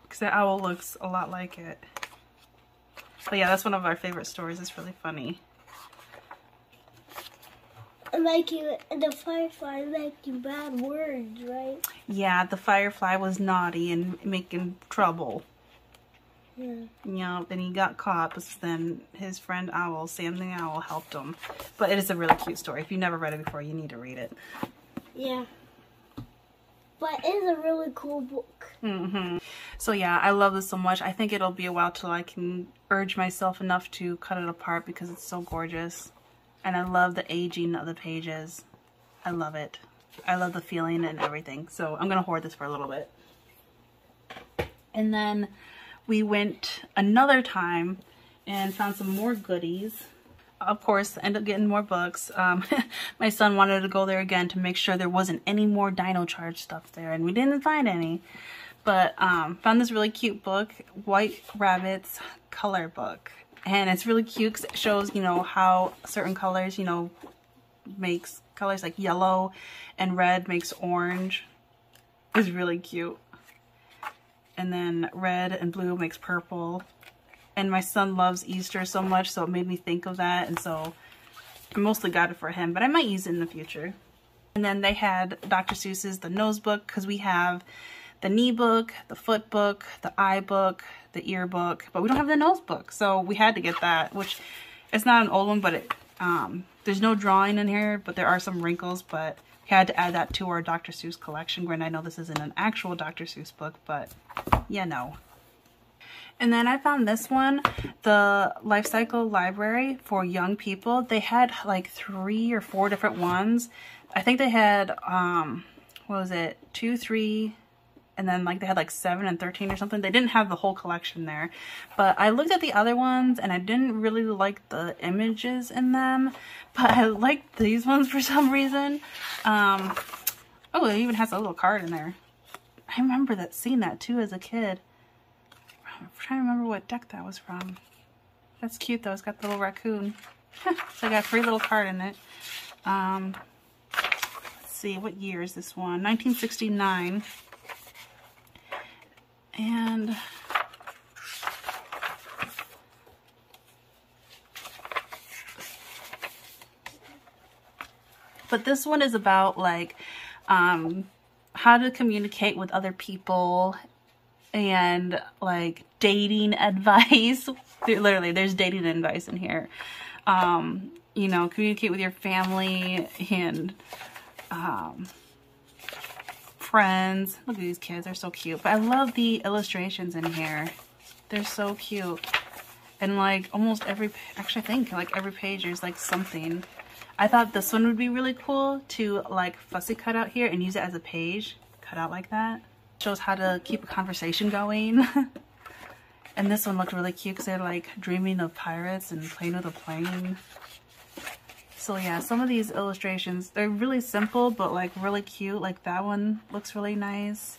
Because that owl looks a lot like it. But yeah, that's one of our favorite stories. It's really funny. Making the firefly making bad words, right? Yeah, the Firefly was naughty and making trouble. Yeah. Yeah, then he got caught, but then his friend Owl, Sam the Owl, helped him. But it is a really cute story. If you've never read it before, you need to read it. Yeah. But it is a really cool book. Mm hmm So yeah, I love this so much. I think it'll be a while till I can urge myself enough to cut it apart because it's so gorgeous. And I love the aging of the pages. I love it. I love the feeling and everything. So I'm going to hoard this for a little bit. And then we went another time and found some more goodies. Of course, ended up getting more books. Um, my son wanted to go there again to make sure there wasn't any more Dino Charge stuff there, and we didn't find any. But um, found this really cute book, White Rabbit's Color Book. And it's really cute because it shows, you know, how certain colors, you know, makes colors like yellow and red makes orange. It's really cute and then red and blue makes purple. And my son loves Easter so much, so it made me think of that. And so I mostly got it for him, but I might use it in the future. And then they had Dr. Seuss's The Nose Book, because we have the knee book, the foot book, the eye book, the ear book, but we don't have the nose book. So we had to get that, which it's not an old one, but it, um, there's no drawing in here, but there are some wrinkles, but had to add that to our Dr. Seuss collection. Granted, I know this isn't an actual Dr. Seuss book, but yeah, no. And then I found this one, the Life Cycle Library for young people. They had like three or four different ones. I think they had, um, what was it, two, three, and then like they had like 7 and 13 or something. They didn't have the whole collection there. But I looked at the other ones and I didn't really like the images in them. But I liked these ones for some reason. Um, oh, it even has a little card in there. I remember that seeing that too as a kid. I'm trying to remember what deck that was from. That's cute though. It's got the little raccoon. so I got a free little card in it. Um, let's see, what year is this one? 1969. And but this one is about like um, how to communicate with other people and like dating advice. Literally, there's dating advice in here. Um, you know, communicate with your family and um, friends. Look at these kids, they're so cute. But I love the illustrations in here. They're so cute. And like almost every, actually I think like every page there's like something. I thought this one would be really cool to like fussy cut out here and use it as a page. Cut out like that. Shows how to keep a conversation going. and this one looked really cute because they're like dreaming of pirates and playing with a plane. So yeah, some of these illustrations, they're really simple, but like really cute. Like that one looks really nice.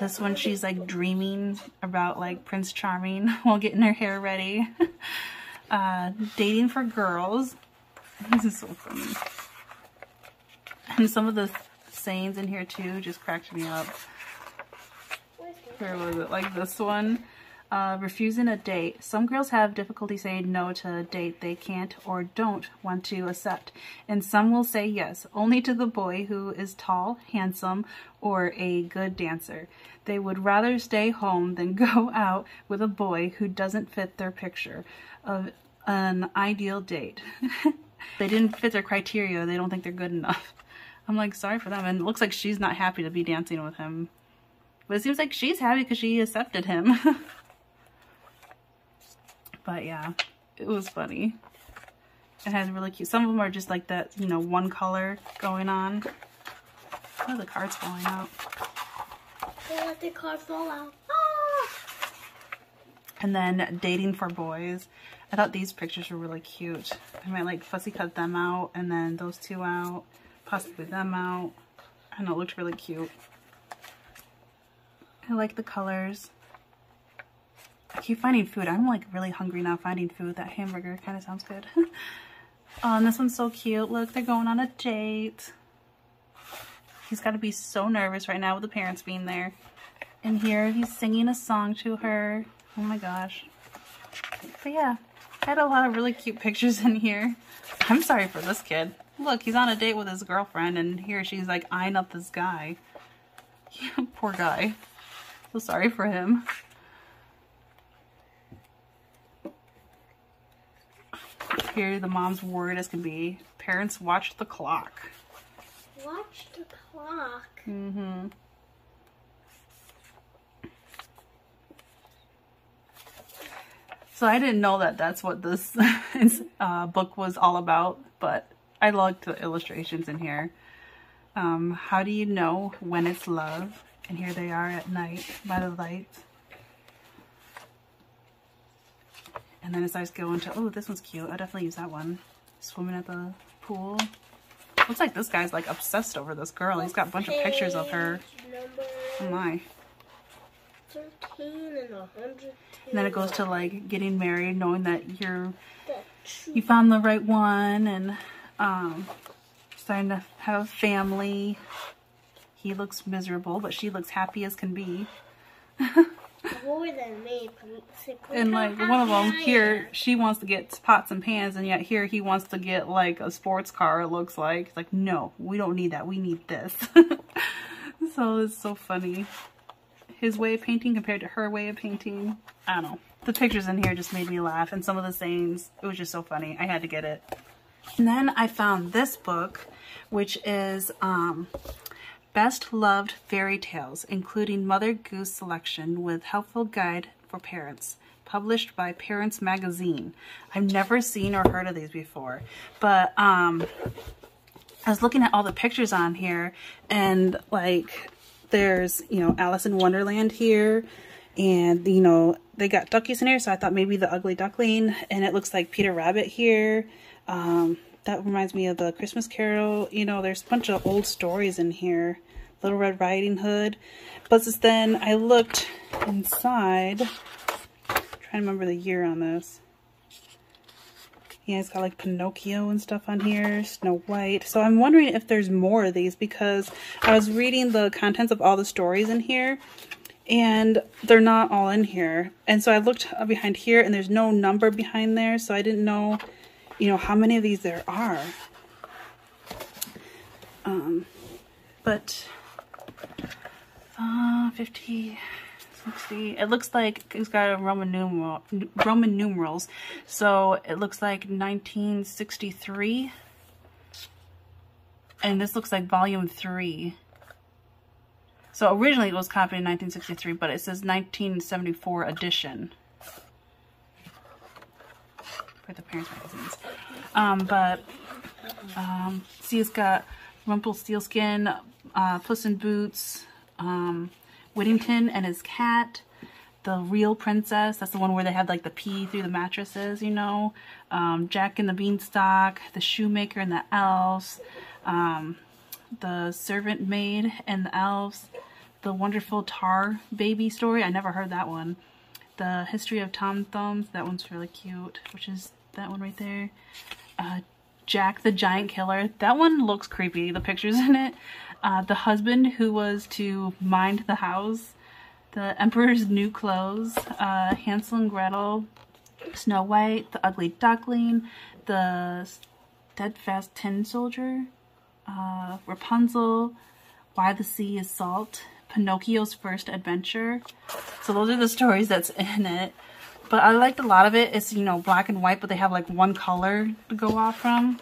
This one, she's like dreaming about like Prince Charming while getting her hair ready. uh, dating for girls. This is so funny. And some of the sayings in here too just cracked me up. Where was it? Like this one. Uh, refusing a date. Some girls have difficulty saying no to a date they can't or don't want to accept, and some will say yes, only to the boy who is tall, handsome, or a good dancer. They would rather stay home than go out with a boy who doesn't fit their picture of an ideal date. they didn't fit their criteria, they don't think they're good enough. I'm like, sorry for them. And it looks like she's not happy to be dancing with him. But it seems like she's happy because she accepted him. But yeah, it was funny. It has really cute. Some of them are just like that, you know, one color going on. Oh, the card's falling out. Don't let the card fall out. Ah! And then dating for boys. I thought these pictures were really cute. I might like fussy cut them out and then those two out, possibly them out. I know, it looked really cute. I like the colors. I keep finding food. I'm like really hungry now finding food. That hamburger kind of sounds good. oh, and um, this one's so cute. Look, they're going on a date. He's got to be so nervous right now with the parents being there. And here he's singing a song to her. Oh my gosh. But yeah, I had a lot of really cute pictures in here. I'm sorry for this kid. Look, he's on a date with his girlfriend and here she's like eyeing up this guy. Poor guy. So sorry for him. Here, the mom's word as can be. Parents watch the clock. Watch the clock. Mm-hmm. So I didn't know that that's what this uh, book was all about, but I liked the illustrations in here. Um, how do you know when it's love? And here they are at night by the lights. And then it starts going to, oh, this one's cute. I'll definitely use that one. Swimming at the pool. Looks like this guy's like obsessed over this girl. He's got a bunch of pictures of her. Oh my. and 110. And then it goes to like getting married, knowing that you're you found the right one and um starting to have a family. He looks miserable, but she looks happy as can be. More than me. And like one of them here, she wants to get pots and pans, and yet here he wants to get like a sports car. It looks like it's like no, we don't need that. We need this. so it's so funny. His way of painting compared to her way of painting. I don't know. The pictures in here just made me laugh, and some of the sayings. It was just so funny. I had to get it. And then I found this book, which is um, Best Loved Fairy Tales, including Mother Goose Selection with Helpful Guide for Parents, published by Parents Magazine. I've never seen or heard of these before, but um, I was looking at all the pictures on here, and like there's, you know, Alice in Wonderland here, and, you know, they got duckies in here, so I thought maybe the ugly duckling, and it looks like Peter Rabbit here. Um, that reminds me of the Christmas Carol. You know, there's a bunch of old stories in here. Little Red Riding Hood. But then I looked inside. trying to remember the year on this. Yeah, it's got like Pinocchio and stuff on here, Snow White. So I'm wondering if there's more of these because I was reading the contents of all the stories in here and they're not all in here. And so I looked behind here and there's no number behind there, so I didn't know, you know, how many of these there are. Um, but uh, 50, 60. It looks like it's got Roman numeral, Roman numerals. So it looks like 1963. and this looks like volume three. So originally it was copied in 1963, but it says 1974 edition. For the parents' magazines. Um, but, um, see, it's got Rumpelstiltskin, uh, Puss in Boots, um, Whittington and his cat, the real princess, that's the one where they had like the pee through the mattresses, you know, um, Jack and the Beanstalk, the shoemaker and the elves, um, the servant maid and the elves, the wonderful tar baby story, I never heard that one, the history of Tom Thumbs, that one's really cute, which is that one right there, uh, Jack the Giant Killer. That one looks creepy, the pictures in it. Uh, the husband who was to mind the house. The Emperor's New Clothes. Uh, Hansel and Gretel. Snow White. The Ugly Duckling. The Steadfast Tin Soldier. Uh, Rapunzel. Why the Sea is Salt. Pinocchio's First Adventure. So those are the stories that's in it. But I liked a lot of it. It's, you know, black and white, but they have like one color to go off from.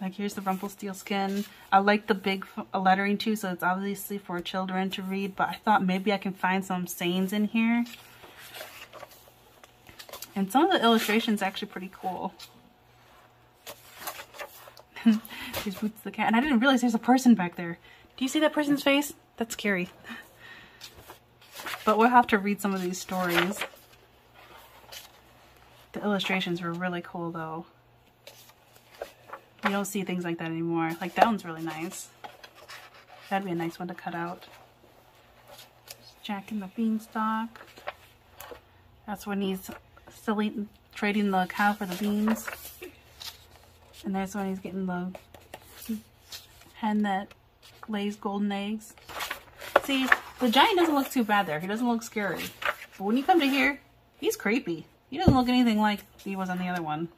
Like here's the Rumpelstiltskin. I like the big uh, lettering too, so it's obviously for children to read, but I thought maybe I can find some sayings in here. And some of the illustrations actually pretty cool. Here's Boots the cat. And I didn't realize there's a person back there. Do you see that person's face? That's scary. But we'll have to read some of these stories. The illustrations were really cool though. You don't see things like that anymore. Like that one's really nice. That'd be a nice one to cut out. Jack and the Beanstalk. That's when he's selling, trading the cow for the beans. And that's when he's getting the hen that lays golden eggs. See, the giant doesn't look too bad there. He doesn't look scary. But when you come to here, he's creepy. He doesn't look anything like he was on the other one.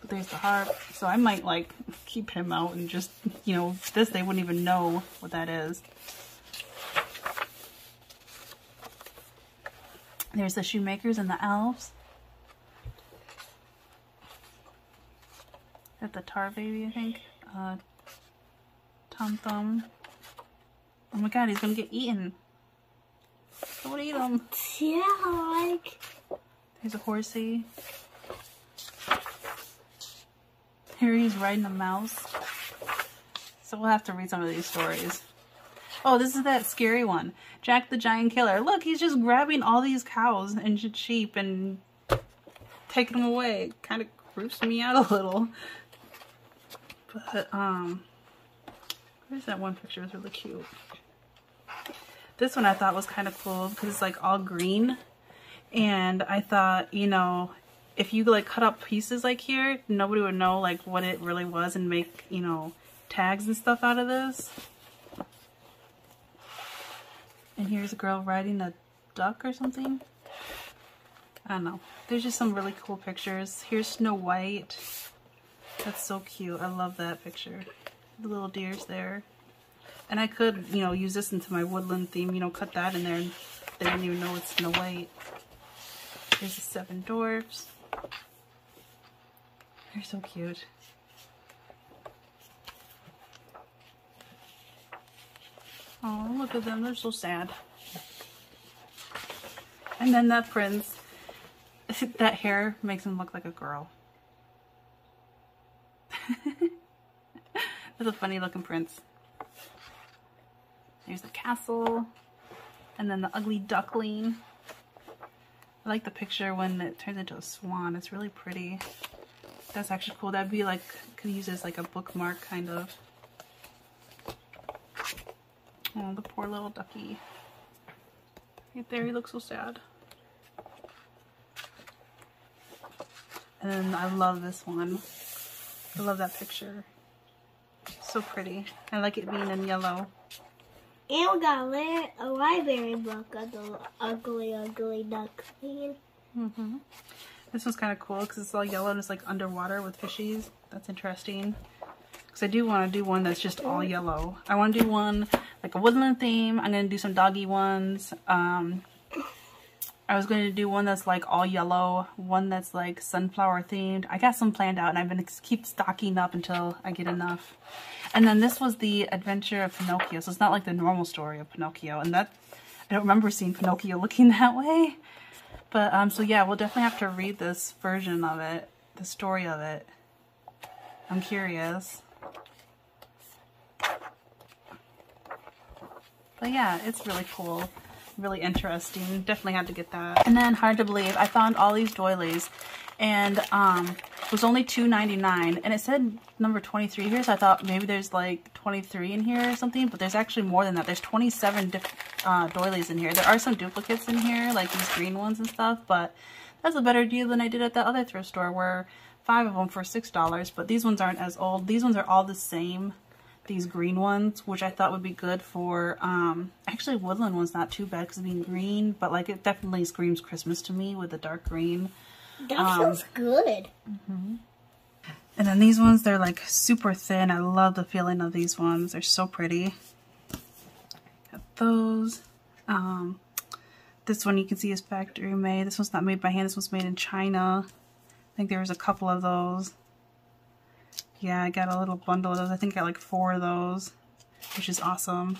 But there's the harp. So I might like keep him out and just, you know, this they wouldn't even know what that is. There's the shoemakers and the elves. Got the tar baby, I think. Uh, Tom Thumb. Oh my god, he's gonna get eaten. Don't eat him. Yeah, like. There's a horsey. Here he's riding a mouse. So we'll have to read some of these stories. Oh, this is that scary one. Jack the Giant Killer. Look, he's just grabbing all these cows and sheep and taking them away. Kind of creeps me out a little. But, um, where's that one picture? It's really cute. This one I thought was kind of cool because it's like all green and I thought, you know, if you like cut up pieces like here, nobody would know like what it really was and make, you know, tags and stuff out of this. And here's a girl riding a duck or something. I don't know. There's just some really cool pictures. Here's Snow White. That's so cute. I love that picture. The little deers there. And I could, you know, use this into my woodland theme, you know, cut that in there and they didn't even know it's Snow White. Here's the seven dwarfs. They're so cute. Oh, look at them. They're so sad. And then that prince, that hair makes him look like a girl. That's a funny looking prince. There's the castle. And then the ugly duckling. I like the picture when it turns into a swan. It's really pretty. That's actually cool. That'd be like, could use as like a bookmark kind of. Oh, the poor little ducky. Right there, he looks so sad. And then I love this one. I love that picture. So pretty. I like it being in yellow. And we got a, a library book of the ugly, ugly duckling. Mm hmm This one's kind of cool because it's all yellow and it's like underwater with fishies. That's interesting. Because I do want to do one that's just all yellow. I want to do one like a woodland theme. I'm going to do some doggy ones. Um, I was going to do one that's like all yellow, one that's like sunflower themed. I got some planned out and I'm going to keep stocking up until I get enough. And then this was the adventure of Pinocchio. So it's not like the normal story of Pinocchio. And that, I don't remember seeing Pinocchio looking that way. But, um, so yeah, we'll definitely have to read this version of it, the story of it. I'm curious. But yeah, it's really cool really interesting. Definitely had to get that. And then hard to believe, I found all these doilies and um, it was only $2.99 and it said number 23 here so I thought maybe there's like 23 in here or something but there's actually more than that. There's 27 uh, doilies in here. There are some duplicates in here like these green ones and stuff but that's a better deal than I did at the other thrift store where five of them for $6 but these ones aren't as old. These ones are all the same these green ones, which I thought would be good for, um, actually woodland one's not too bad because of being green, but like it definitely screams Christmas to me with the dark green. That um, feels good. Mm -hmm. And then these ones, they're like super thin. I love the feeling of these ones. They're so pretty. Got those. Um, this one you can see is factory made. This one's not made by hand. This one's made in China. I think there was a couple of those. Yeah, I got a little bundle of those. I think I got like four of those, which is awesome.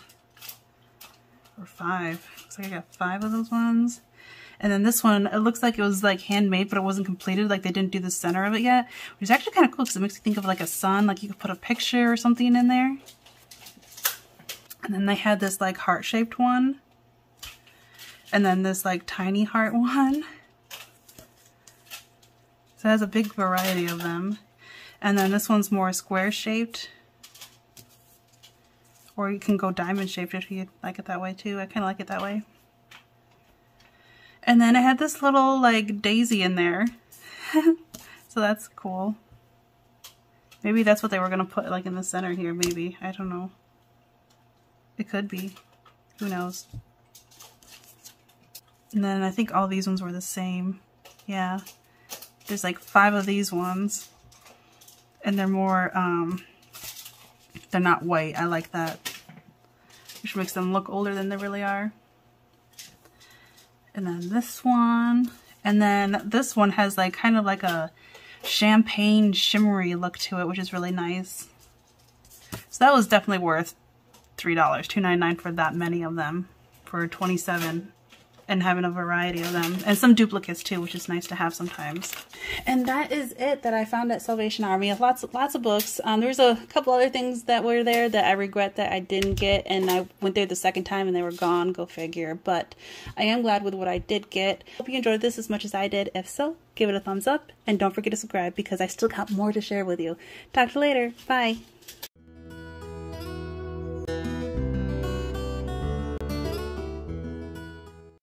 Or five. Looks like I got five of those ones. And then this one, it looks like it was like handmade, but it wasn't completed. Like they didn't do the center of it yet, which is actually kind of cool because it makes me think of like a sun. Like you could put a picture or something in there. And then they had this like heart-shaped one. And then this like tiny heart one. So it has a big variety of them. And then this one's more square shaped. Or you can go diamond shaped if you like it that way too. I kind of like it that way. And then I had this little like daisy in there. so that's cool. Maybe that's what they were going to put like in the center here, maybe. I don't know. It could be. Who knows? And then I think all these ones were the same. Yeah. There's like five of these ones and they're more, um, they're not white. I like that, which makes them look older than they really are. And then this one, and then this one has like kind of like a champagne shimmery look to it, which is really nice. So that was definitely worth $3, $2.99 for that many of them for 27 and having a variety of them. And some duplicates too which is nice to have sometimes. And that is it that I found at Salvation Army. Lots lots of books. Um, there's a couple other things that were there that I regret that I didn't get and I went there the second time and they were gone. Go figure. But I am glad with what I did get. Hope you enjoyed this as much as I did. If so give it a thumbs up and don't forget to subscribe because I still got more to share with you. Talk to you later. Bye